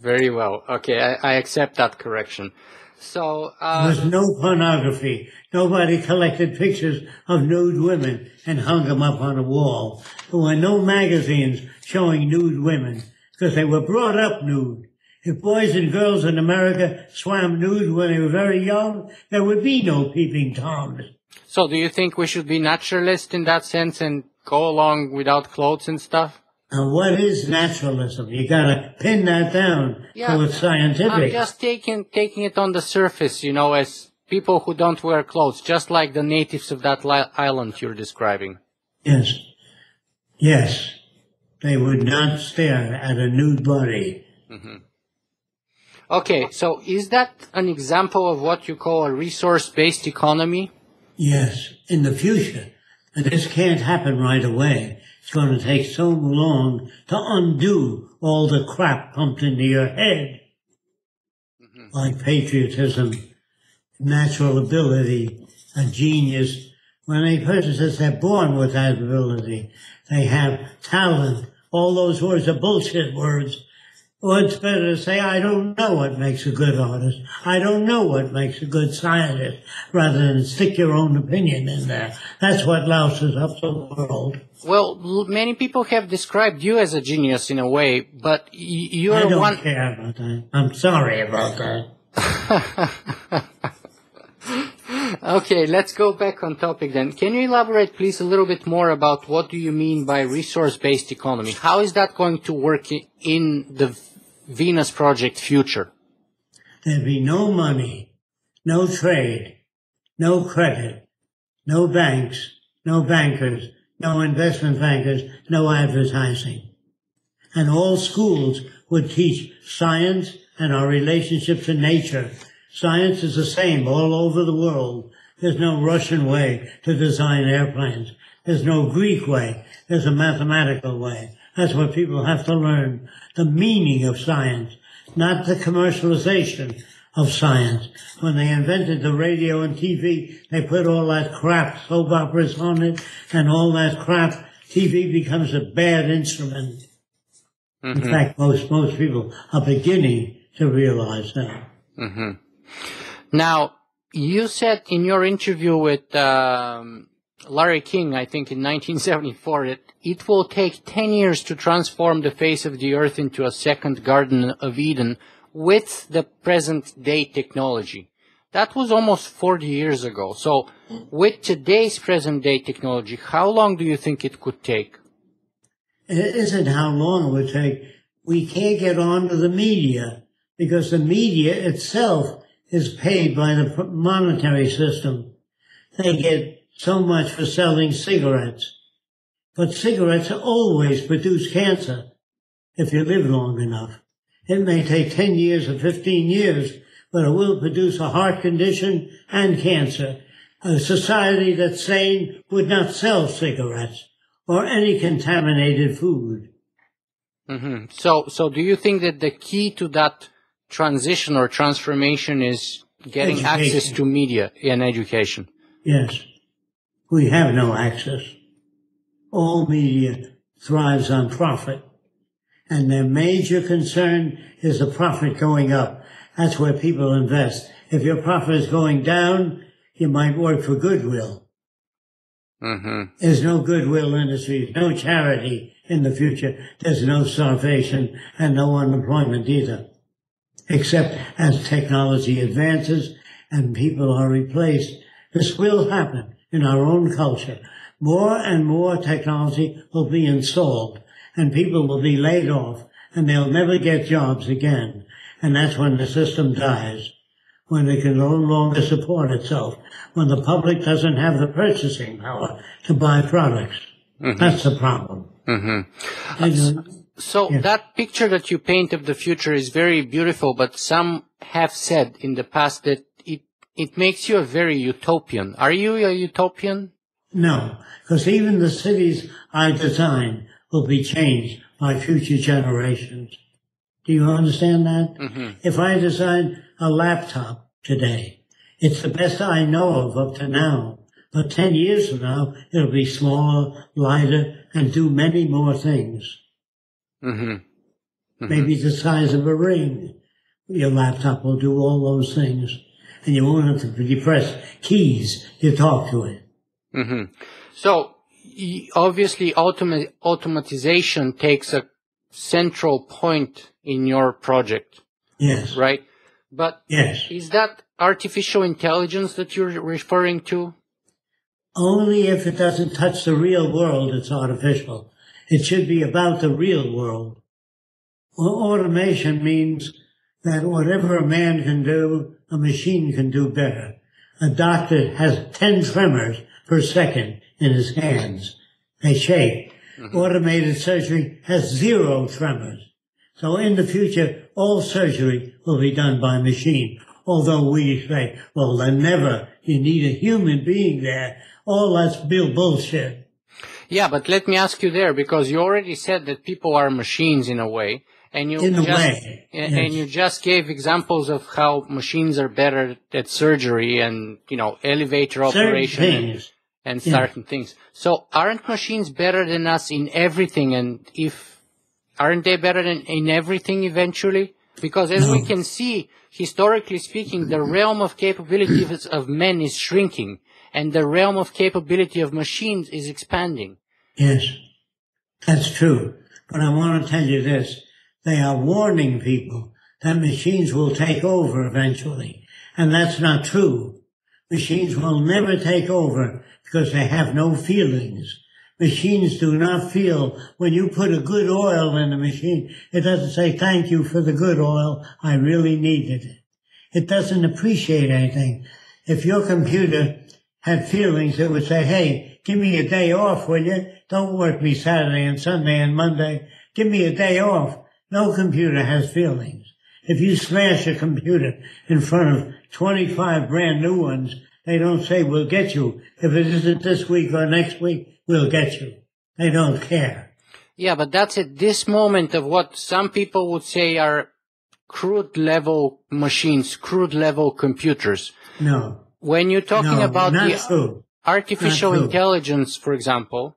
Very well. Okay, I, I accept that correction. So uh, there was no pornography. Nobody collected pictures of nude women and hung them up on a wall. There were no magazines showing nude women because they were brought up nude. If boys and girls in America swam nude when they were very young, there would be no peeping toms. So do you think we should be naturalist in that sense and go along without clothes and stuff? And what is naturalism? You gotta pin that down Yeah. so it's scientific. I'm just taking taking it on the surface, you know, as people who don't wear clothes, just like the natives of that li- island you're describing. Yes. Yes. they would not stare at a nude body. Mm-hmm. Okay, so is that an example of what you call a resource-based economy? Yes, in the future. And this can't happen right away. It's going to take so long to undo all the crap pumped into your head. Mm-hmm. Like patriotism, natural ability, a genius. When a person says they're born with that ability, they have talent. All those words are bullshit words. Well, it's better to say, I don't know what makes a good artist. I don't know what makes a good scientist, rather than stick your own opinion in there. That's what louses up the world. Well, many people have described you as a genius in a way, but you're one I don't one. care about that. I'm sorry about that. Okay, let's go back on topic then. Can you elaborate, please, a little bit more about what do you mean by resource-based economy? How is that going to work in the Venus Project future? There'd be no money, no trade, no credit, no banks, no bankers, no investment bankers, no advertising. And all schools would teach science and our relationship to nature. Science is the same all over the world. There's no Russian way to design airplanes. There's no Greek way. There's a mathematical way. That's what people have to learn. The meaning of science, not the commercialization of science. When they invented the radio and TV, they put all that crap, soap operas on it, and all that crap. TV becomes a bad instrument. In mm-hmm. fact, most, most people are beginning to realize that. Mm-hmm. Now, you said in your interview with um, Larry King, I think in 1974, that it will take 10 years to transform the face of the earth into a second Garden of Eden with the present day technology. That was almost 40 years ago. So, with today's present day technology, how long do you think it could take? It isn't how long it would take. We can't get on to the media because the media itself is paid by the monetary system. They get so much for selling cigarettes. But cigarettes always produce cancer if you live long enough. It may take 10 years or 15 years, but it will produce a heart condition and cancer. A society that's sane would not sell cigarettes or any contaminated food. hmm So, so do you think that the key to that transition or transformation is getting access to media and education? Yes, we have no access. All media thrives on profit, and their major concern is the profit going up. That's where people invest. If your profit is going down, you might work for goodwill. hmm There's no goodwill industry, no charity in the future. There's no starvation and no unemployment either. Except as technology advances and people are replaced, this will happen in our own culture. More and more technology will be installed and people will be laid off and they'll never get jobs again. And that's when the system dies when it can no longer support itself, when the public doesn't have the purchasing power to buy products. That's the problem. hmm uh, So Yes. that picture that you paint of the future is very beautiful, but some have said in the past that it it makes you a very utopian. Are you a utopian? no, because even the cities I design will be changed by future generations. Do you understand that? Mm-hmm. If I design a laptop today, it's the best I know of up to now. But 10 years from now, it'll be smaller, lighter, and do many more things. Hmm maybe the size of a ring. Your laptop will do all those things, and you won't have to depress keys. You talk to it. hmm So obviously, automa- automatization takes a central point in your project, Yes, right? But yes. is that artificial intelligence that you're referring to? Only if it doesn't touch the real world, it's artificial. It should be about the real world. Well, automation means that whatever a man can do, a machine can do better. A doctor has 10 tremors per second in his hands. They shake. Mm-hmm. Automated surgery has zero tremors. So in the future, all surgery will be done by machine. Although we say, well, then never, you need a human being there. All that's bill bullshit. Yeah, but let me ask you there because you already said that people are machines in a way, and you In a just way, and, yes. and you just gave examples of how machines are better at surgery and you know elevator Certain operation and, things. and Yeah. certain things. So aren't machines better than us in everything? And if aren't they better than in everything eventually? Because as we can see, historically speaking, the realm of capabilities of men is shrinking, and the realm of capability of machines is expanding. Yes, that's true. But I want to tell you this. They are warning people that machines will take over eventually. And that's not true. Machines will never take over because they have no feelings. Machines do not feel when you put a good oil in a machine, it doesn't say thank you for the good oil. I really needed it. It doesn't appreciate anything. If your computer had feelings, it would say, hey, give me a day off, will you? Don't work me Saturday and Sunday and Monday. Give me a day off. No computer has feelings. If you smash a computer in front of 25 brand new ones, they don't say, we'll get you. If it isn't this week or next week, we'll get you. They don't care. Yeah, but that's at this moment of what some people would say are crude level machines, crude level computers. No. When you're talking no, about the true. artificial intelligence, for example,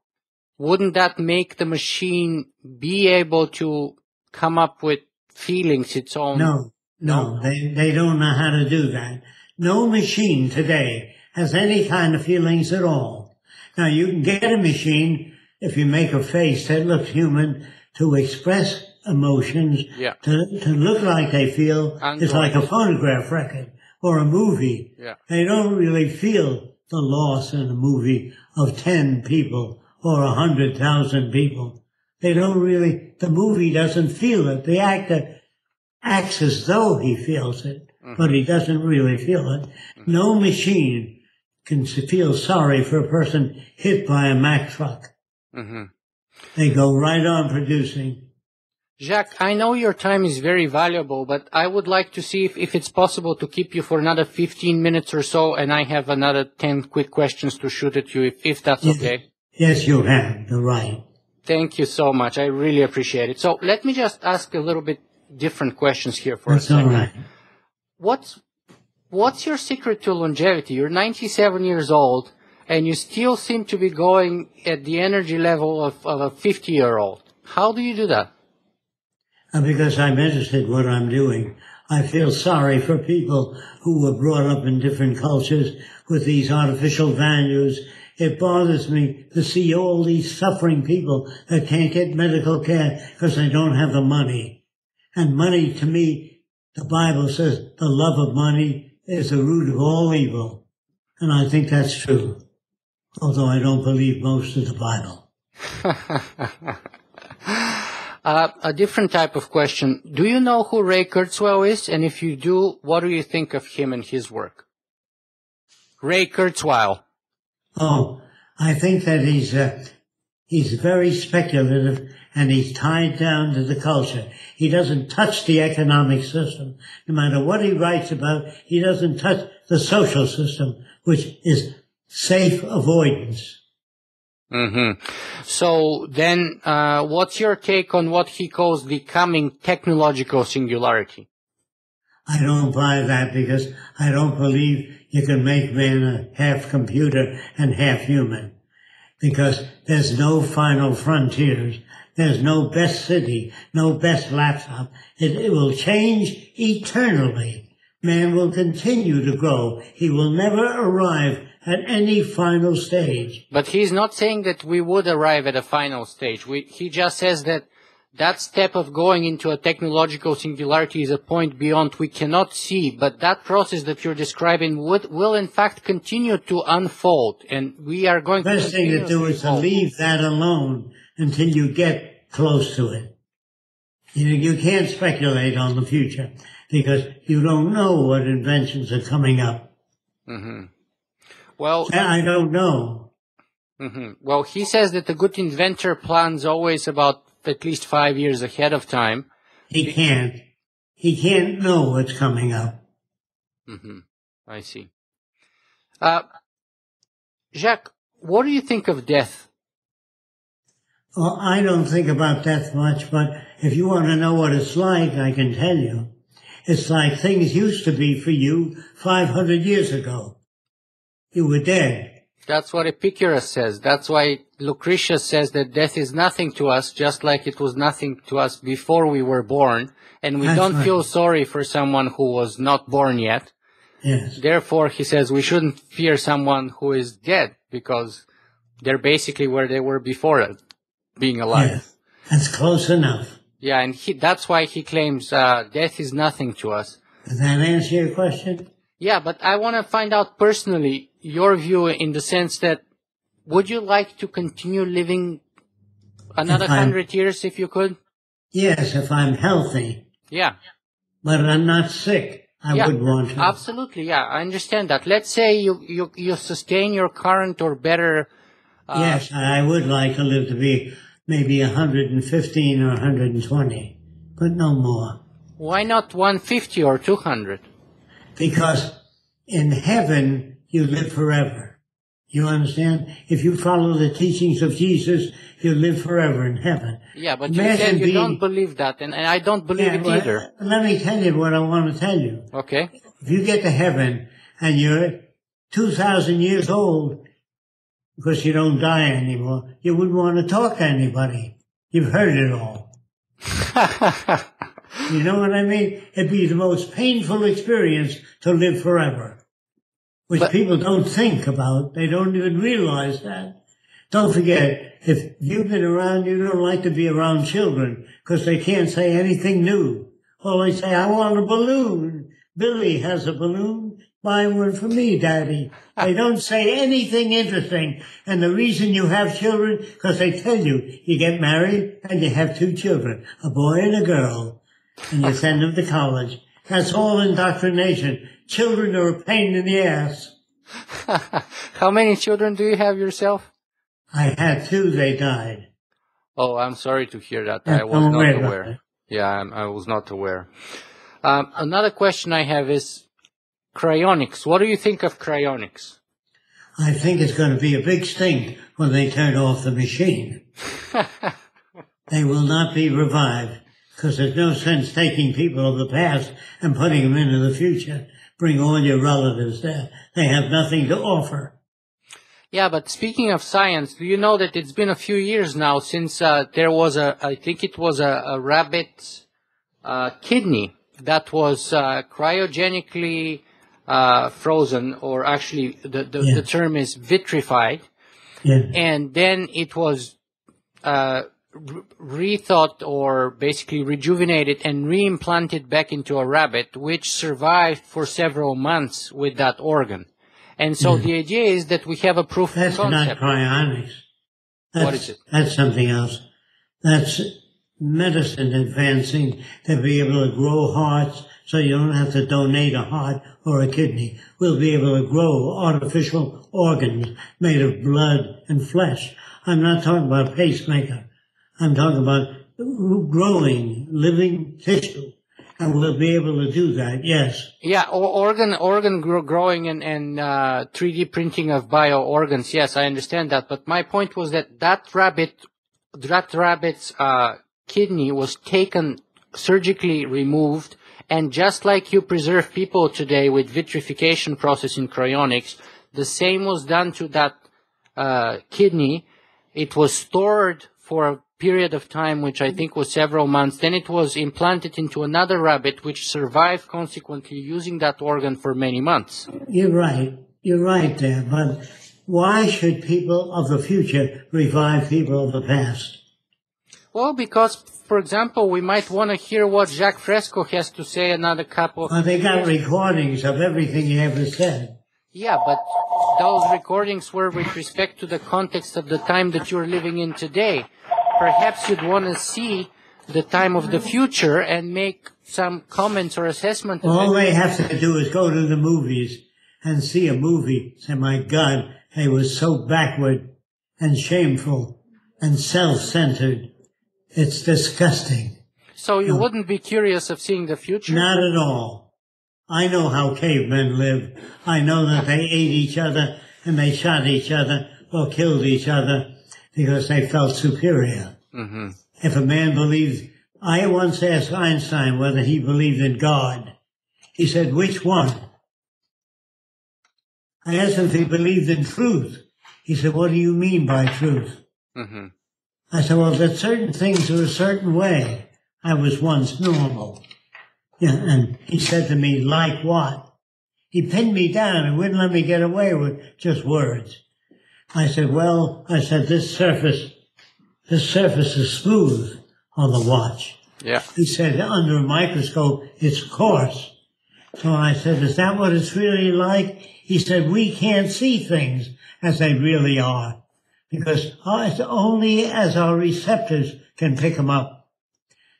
wouldn't that make the machine be able to come up with feelings its own? No, no, they, they don't know how to do that. No machine today has any kind of feelings at all. Now you can get a machine if you make a face that looks human to express emotions, Yeah. to, to look like they feel. It's like a phonograph record or a movie. Yeah. They don't really feel the loss in a movie of 10 people or a 100,000 people. They don't really, the movie doesn't feel it. The actor acts as though he feels it, but he doesn't really feel it. No machine can feel sorry for a person hit by a Mack truck. hmm They go right on producing. Jacque, I know your time is very valuable, but I would like to see if, if it's possible to keep you for another 15 minutes or so, and I have another 10 quick questions to shoot at you, if, if that's Yes. okay. Yes, you have. You're right. Thank you so much. I really appreciate it. So let me just ask a little bit different questions here for That's a all second. right. What's what's your secret to longevity? You're 97 years old, and you still seem to be going at the energy level of, of a 50 year old. How do you do that? And because I'm interested in what I'm doing, I feel sorry for people who were brought up in different cultures with these artificial values. It bothers me to see all these suffering people that can't get medical care because they don't have the money. And money, to me, the Bible says the love of money is the root of all evil. And I think that's true. Although I don't believe most of the Bible. Uh, a different type of question. Do you know who Ray Kurzweil is? And if you do, what do you think of him and his work? Ray Kurzweil. Oh, I think that he's uh, he's very speculative and he's tied down to the culture. He doesn't touch the economic system. No matter what he writes about, he doesn't touch the social system, which is safe avoidance. Hmm So then, uh, what's your take on what he calls the coming technological singularity? I don't buy that because I don't believe you can make man a half computer and half human. Because there's no final frontiers. There's no best city, no best laptop. It, it will change eternally. Man will continue to grow. He will never arrive at any final stage. But he's not saying that we would arrive at a final stage. We, he just says that that step of going into a technological singularity is a point beyond we cannot see, but that process that you're describing would, will in fact continue to unfold, and we are going The to best thing to do is to leave that alone until you get close to it. You, know, you can't speculate on the future because you don't know what inventions are coming up. hmm Well, I don't know. hmm Well, he says that a good inventor plans always about at least five years ahead of time. He can't. He can't know what's coming up. hmm I see. Uh, Jacque, what do you think of death? Well, I don't think about death much, but if you want to know what it's like, I can tell you. It's like things used to be for you 500 years ago. You were dead. That's what Epicurus says. That's why Lucretius says that death is nothing to us, just like it was nothing to us before we were born. And we That's don't right. feel sorry for someone who was not born yet. Yes. Therefore, he says we shouldn't fear someone who is dead because they're basically where they were before uh, being alive. Yes. That's close enough. Yeah, and he, that's why he claims uh, death is nothing to us. Does that answer your question? Yeah, but I want to find out personally your view in the sense that would you like to continue living another hundred years if you could? Yes, if I'm healthy, Yeah, but I'm not sick. I yeah, would want to. absolutely. Yeah, I understand that. Let's say you you you sustain your current or better. Uh, yes, I would like to live to be maybe 115 or 120, but no more. Why not 150 or 200? Because in heaven, you live forever. You understand? If you follow the teachings of Jesus, you live forever in heaven. Yeah, but you said you being- don't believe that, and, and I don't believe Yeah, it well, either. Let me tell you what I want to tell you. Okay. If you get to heaven and you're 2,000 years old, because you don't die anymore, you wouldn't want to talk to anybody. You've heard it all. You know what I mean? It'd be the most painful experience to live forever, which But- people don't think about. They don't even realize that. Don't forget, if you've been around, you don't like to be around children because they can't say anything new. All they say, I want a balloon. Billy has a balloon. Buy one for me, Daddy. They don't say anything interesting. And the reason you have children, because they tell you, you get married and you have two children, a boy and a girl, and you send them to college. That's all indoctrination. Children are a pain in the ass. How many children do you have yourself? I had two, they died. Oh, I'm sorry to hear that. I was not about aware. Yeah, I'm, I was not aware. Um, another question I have is cryonics. What do you think of cryonics? I think it's going to be a big stink when they turn off the machine. they will not be revived because there's no sense taking people of the past and putting them into the future. Bring all your relatives there. They have nothing to offer. Yeah, but speaking of science, do you know that it's been a few years now since uh, there was a, I think it was a, a rabbit uh, kidney that was uh, cryogenically uh, frozen, or actually the, the, Yeah. the term is vitrified, Yeah. and then it was uh, rethought or basically rejuvenated and reimplanted back into a rabbit, which survived for several months with that organ. And so hmm. the idea is that we have a proof of That's not concept. cryonics. That's, What is it? That's something else. That's medicine advancing to be able to grow hearts so you don't have to donate a heart or a kidney. We'll be able to grow artificial organs made of blood and flesh. I'm not talking about pacemaker. I'm talking about growing living tissue. And we'll be able to do that, yes. Yeah, organ organ gro- growing and and uh, 3D printing of bio organs. Yes, I understand that. But my point was that that rabbit, that rabbit's uh, kidney was taken surgically removed, and just like you preserve people today with vitrification process in cryonics, the same was done to that uh, kidney. It was stored for period of time, which I think was several months. Then it was implanted into another rabbit, which survived consequently using that organ for many months. You're right. You're right there. But why should people of the future revive people of the past? Well, because, for example, we might want to hear what Jacque Fresco has to say another couple. Well, they got recordings of everything he ever said. Yeah, but those recordings were with respect to the context of the time that you're living in today. Perhaps you'd want to see the time of the future and make some comments or assessment All they have to do is go to the movies and see a movie. Say, my God, they were so backward. and shameful and self-centered. It's disgusting. So you No. wouldn't be curious of seeing the future? Not at all. I know how cavemen lived. I know that they ate each other and they shot each other or killed each other because they felt superior. hmm If a man believed, I once asked Einstein whether he believed in God. He said, which one? I asked him if he believed in truth. He said, what do you mean by truth? hmm I said, well, that certain things are a certain way. I was once normal. Yeah, and he said to me, like what? He pinned me down and wouldn't let me get away with just words. I said, well, I said, this surface, this surface is smooth on the watch. Yeah. He said, under a microscope, it's coarse. So I said, is that what it's really like? He said, we can't see things as they really are because it's only as our receptors can pick them up.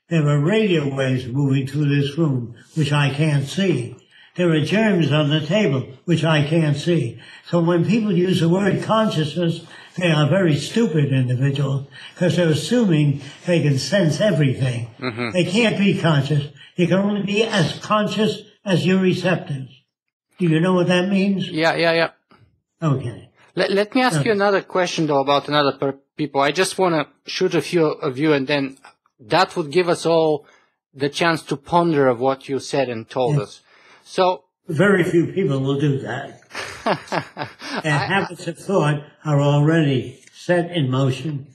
There are radio waves moving through this room, which I can't see. There are germs on the table, which I can't see. So when people use the word consciousness, they are very stupid individuals because they're assuming they can sense everything. Mm-hmm. They can't be conscious. You can only be as conscious as your receptors. Do you know what that means? Yeah, yeah, yeah. Okay. Let, let me ask Yeah. you another question though about another per- people. I just want to shoot a few of you and then that would give us all the chance to ponder of what you said and told Yeah. us. So, Very few people will do that. Their habits of thought are already set in motion.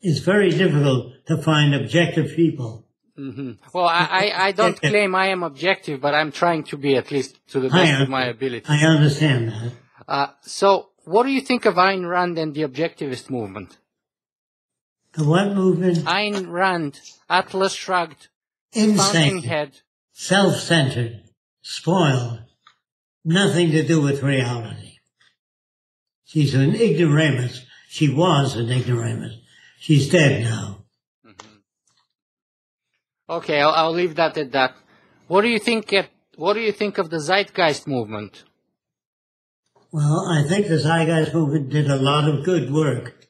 It's very difficult to find objective people. Mhm. well, I, I, I don't claim I am objective, but I'm trying to be at least to the best of my ability. I understand that. Uh, so, what do you think of Ayn Rand and the objectivist movement? The what movement? Ayn Rand, Atlas Shrugged, Insane, Fountainhead. self-centered, spoiled, nothing to do with reality. She's an ignoramus. She was an ignoramus. She's dead now. Mm-hmm. Okay, I'll, I'll leave that at that. What do you think? At, what do you think of the Zeitgeist movement? Well, I think the Zeitgeist movement did a lot of good work.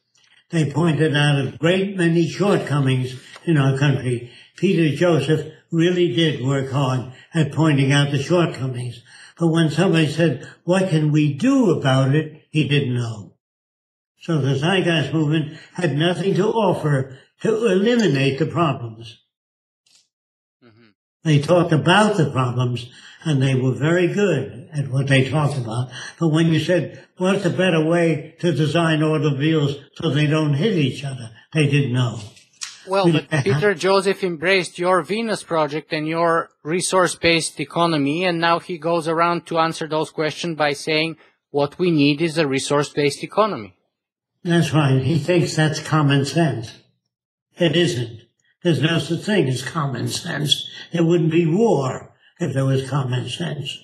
They pointed out a great many shortcomings in our country. Peter Joseph really did work hard at pointing out the shortcomings. But when somebody said, what can we do about it? He didn't know. So the Zeitgeist movement had nothing to offer to eliminate the problems. Mm-hmm. They talked about the problems and they were very good at what they talked about. But when you said, what's a better way to design automobiles so they don't hit each other? They didn't know. Well, but Peter Joseph embraced your Venus project and your resource-based economy, and now he goes around to answer those questions by saying what we need is a resource-based economy. That's right. He thinks that's common sense. It isn't. There's no such thing as common sense. There wouldn't be war if there was common sense.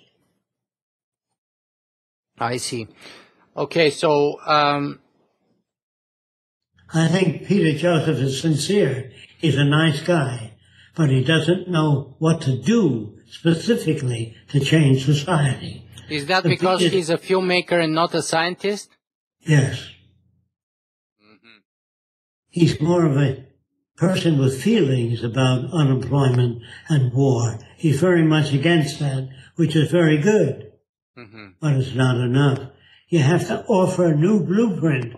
I see. Okay, so um, I think Peter Joseph is sincere. He's a nice guy, but he doesn't know what to do specifically to change society. is that The because he's a filmmaker and not a scientist? Yes. He's more of a person with feelings about unemployment and war. He's very much against that, which is very good, hmm but it's not enough. You have to offer a new blueprint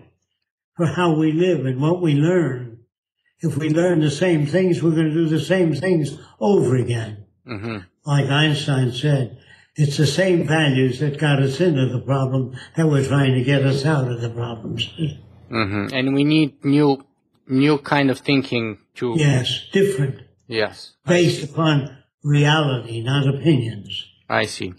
for how we live and what we learn. If we learn the same things, we're going to do the same things over again. hmm Like Einstein said, it's the same values that got us into the problem that were trying to get us out of the problems. hmm And we need new, new kind of thinking to. Yes, different, Yes. based upon reality, not opinions. I see.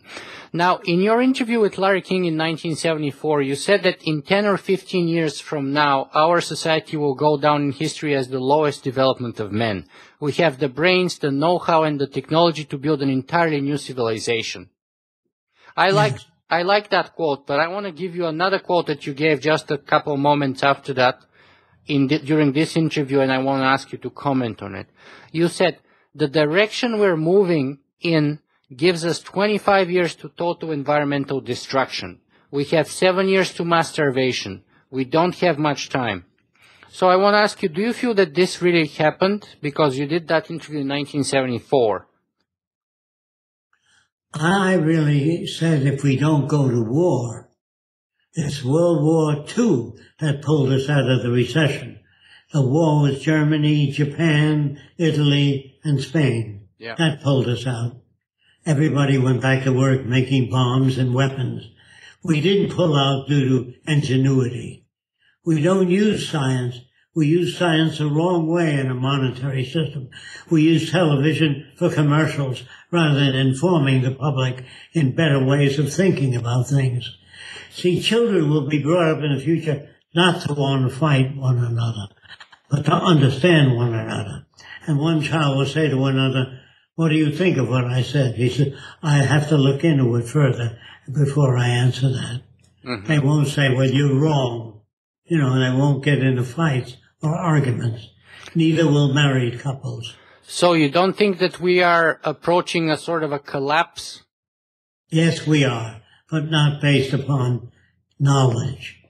Now, in your interview with Larry King in 1974, you said that in 10 or 15 years from now, our society will go down in history as the lowest development of men. We have the brains, the know-how, and the technology to build an entirely new civilization. I hmm. like, I like that quote, but I want to give you another quote that you gave just a couple moments after that in the, during this interview, and I want to ask you to comment on it. You said, the direction we're moving in gives us 25 years to total environmental destruction. We have seven years to mass starvation. We don't have much time. So I want to ask you, do you feel that this really happened? Because you did that interview in 1974. I really said if we don't go to war, it's World War II that pulled us out of the recession. The war with Germany, Japan, Italy, and Spain. Yeah. That pulled us out. Everybody went back to work making bombs and weapons. We didn't pull out due to ingenuity. We don't use science. We use science the wrong way in a monetary system. We use television for commercials rather than informing the public in better ways of thinking about things. See, children will be brought up in the future not to want to fight one another, but to understand one another. And one child will say to another, what do you think of what I said? He said, I have to look into it further before I answer that. Mm-hmm. They won't say, well, you're wrong. You know, they won't get into fights or arguments. Neither will married couples. So you don't think that we are approaching a sort of a collapse? Yes, we are, but not based upon knowledge.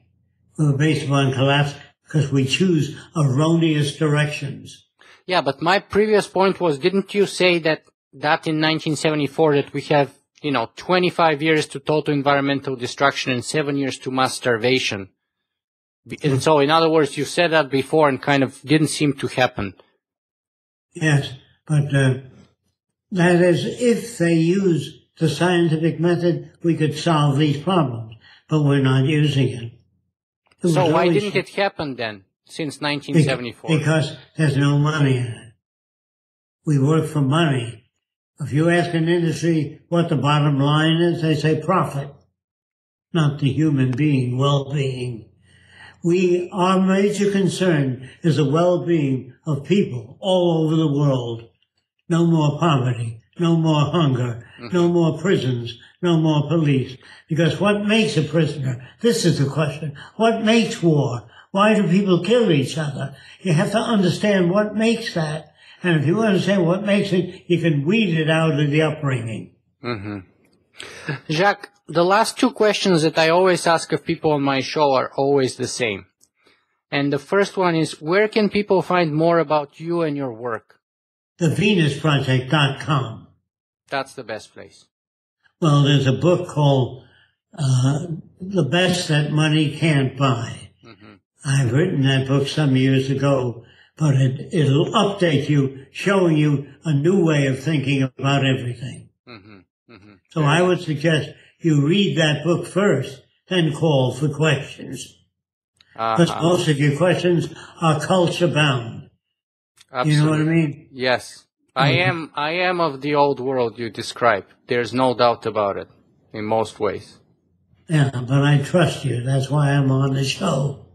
We're based upon collapse because we choose erroneous directions. Yeah, but my previous point was, didn't you say that, that in 1974 that we have, you know, 25 years to total environmental destruction and seven years to mass starvation? And so, in other words, you said that before and kind of didn't seem to happen. Yes, but uh, that is, if they use the scientific method, we could solve these problems, but we're not using it. It So why didn't it happen then, since 1974? Because there's no money in it. We work for money. If you ask an industry what the bottom line is, they say profit, not the human being well-being. We, our major concern is the well-being of people all over the world. No more poverty, no more hunger, mm-hmm. no more prisons, no more police. Because what makes a prisoner? This is the question. What makes war? Why do people kill each other? You have to understand what makes that. And if you understand what makes it, you can weed it out of the upbringing. Jacque, the last two questions that I always ask of people on my show are always the same. And the first one is, where can people find more about you and your work? TheVenusProject.com. That's the best place. Well, there's a book called uh, The Best That Money Can't Buy. I've written that book some years ago, but it, it'll update you, showing you a new way of thinking about everything. Mm-hmm, mm-hmm. So I would suggest you read that book first, then call for questions. Because Uh-huh. most of your questions are culture bound. You know what I mean? Yes. I mm-hmm. am, I am of the old world you describe. There's no doubt about it, in most ways. Yeah, but I trust you. That's why I'm on the show.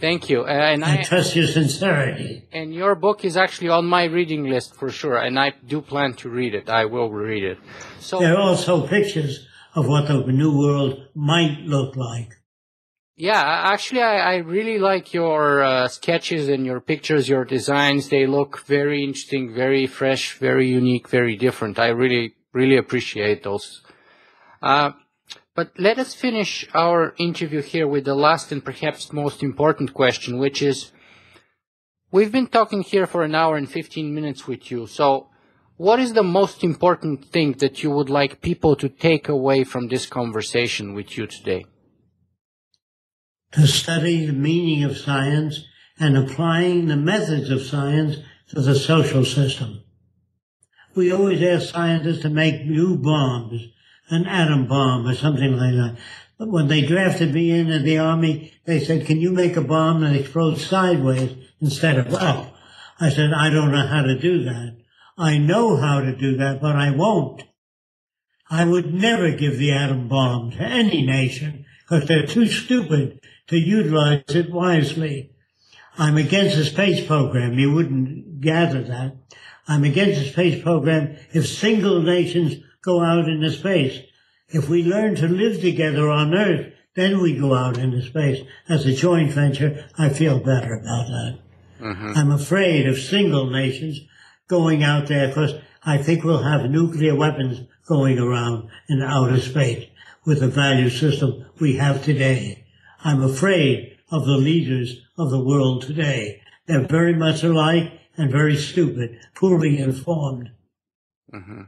Thank you. And I I, trust your sincerity. and your book is actually on my reading list for sure, and I do plan to read it. I will read it. So, There are also pictures of what the new world might look like. Yeah, actually, I, I really like your uh, sketches and your pictures, your designs. They look very interesting, very fresh, very unique, very different. I really, really appreciate those. Uh, but let us finish our interview here with the last and perhaps most important question, which is, we've been talking here for an hour and 15 minutes with you. So what is the most important thing that you would like people to take away from this conversation with you today? to study the meaning of science and applying the methods of science to the social system. We always ask scientists to make new bombs, an atom bomb or something like that. But when they drafted me into the army, they said, can you make a bomb that explodes sideways instead of up? I said, I don't know how to do that. I know how to do that, but I won't. I would never give the atom bomb to any nation because they're too stupid to utilize it wisely. I'm against the space program. You wouldn't gather that. I'm against the space program if single nations go out into space. If we learn to live together on Earth, then we go out into space. As a joint venture, I feel better about that. I'm afraid of single nations going out there because I think we'll have nuclear weapons going around in outer space with the value system we have today. I'm afraid of the leaders of the world today. They're very much alike and very stupid, poorly informed. Mm-hmm.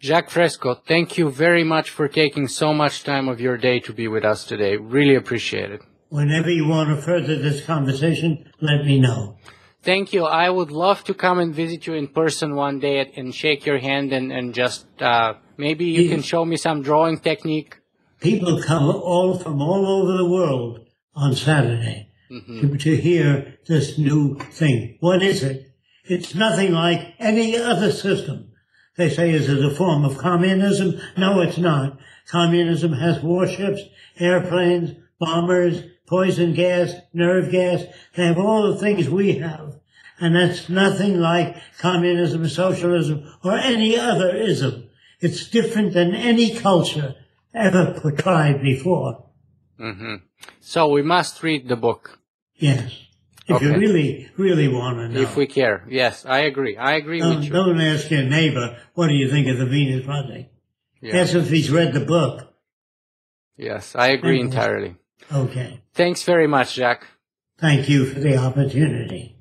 Jacque Fresco, thank you very much for taking so much time of your day to be with us today. Really appreciate it. Whenever you want to further this conversation, let me know. Thank you. I would love to come and visit you in person one day and shake your hand and, and just uh, maybe you can show me some drawing technique. People come all from all over the world on Saturday mm-hmm. to, to hear this new thing. What is it? It's nothing like any other system. They say, is it a form of communism? No, it's not. Communism has warships, airplanes, bombers, poison gas, nerve gas. They have all the things we have. And that's nothing like communism, socialism, or any other ism. It's different than any culture ever tried before. Mm-hmm. So we must read the book. Yes. If okay. you really, really want to know. If we care. Yes, I agree. I agree don't, with you. Don't ask your neighbor, what do you think of the Venus Project? Yes. Ask if he's read the book. Yes, I agree entirely. Okay. Thanks very much, Jacque. Thank you for the opportunity.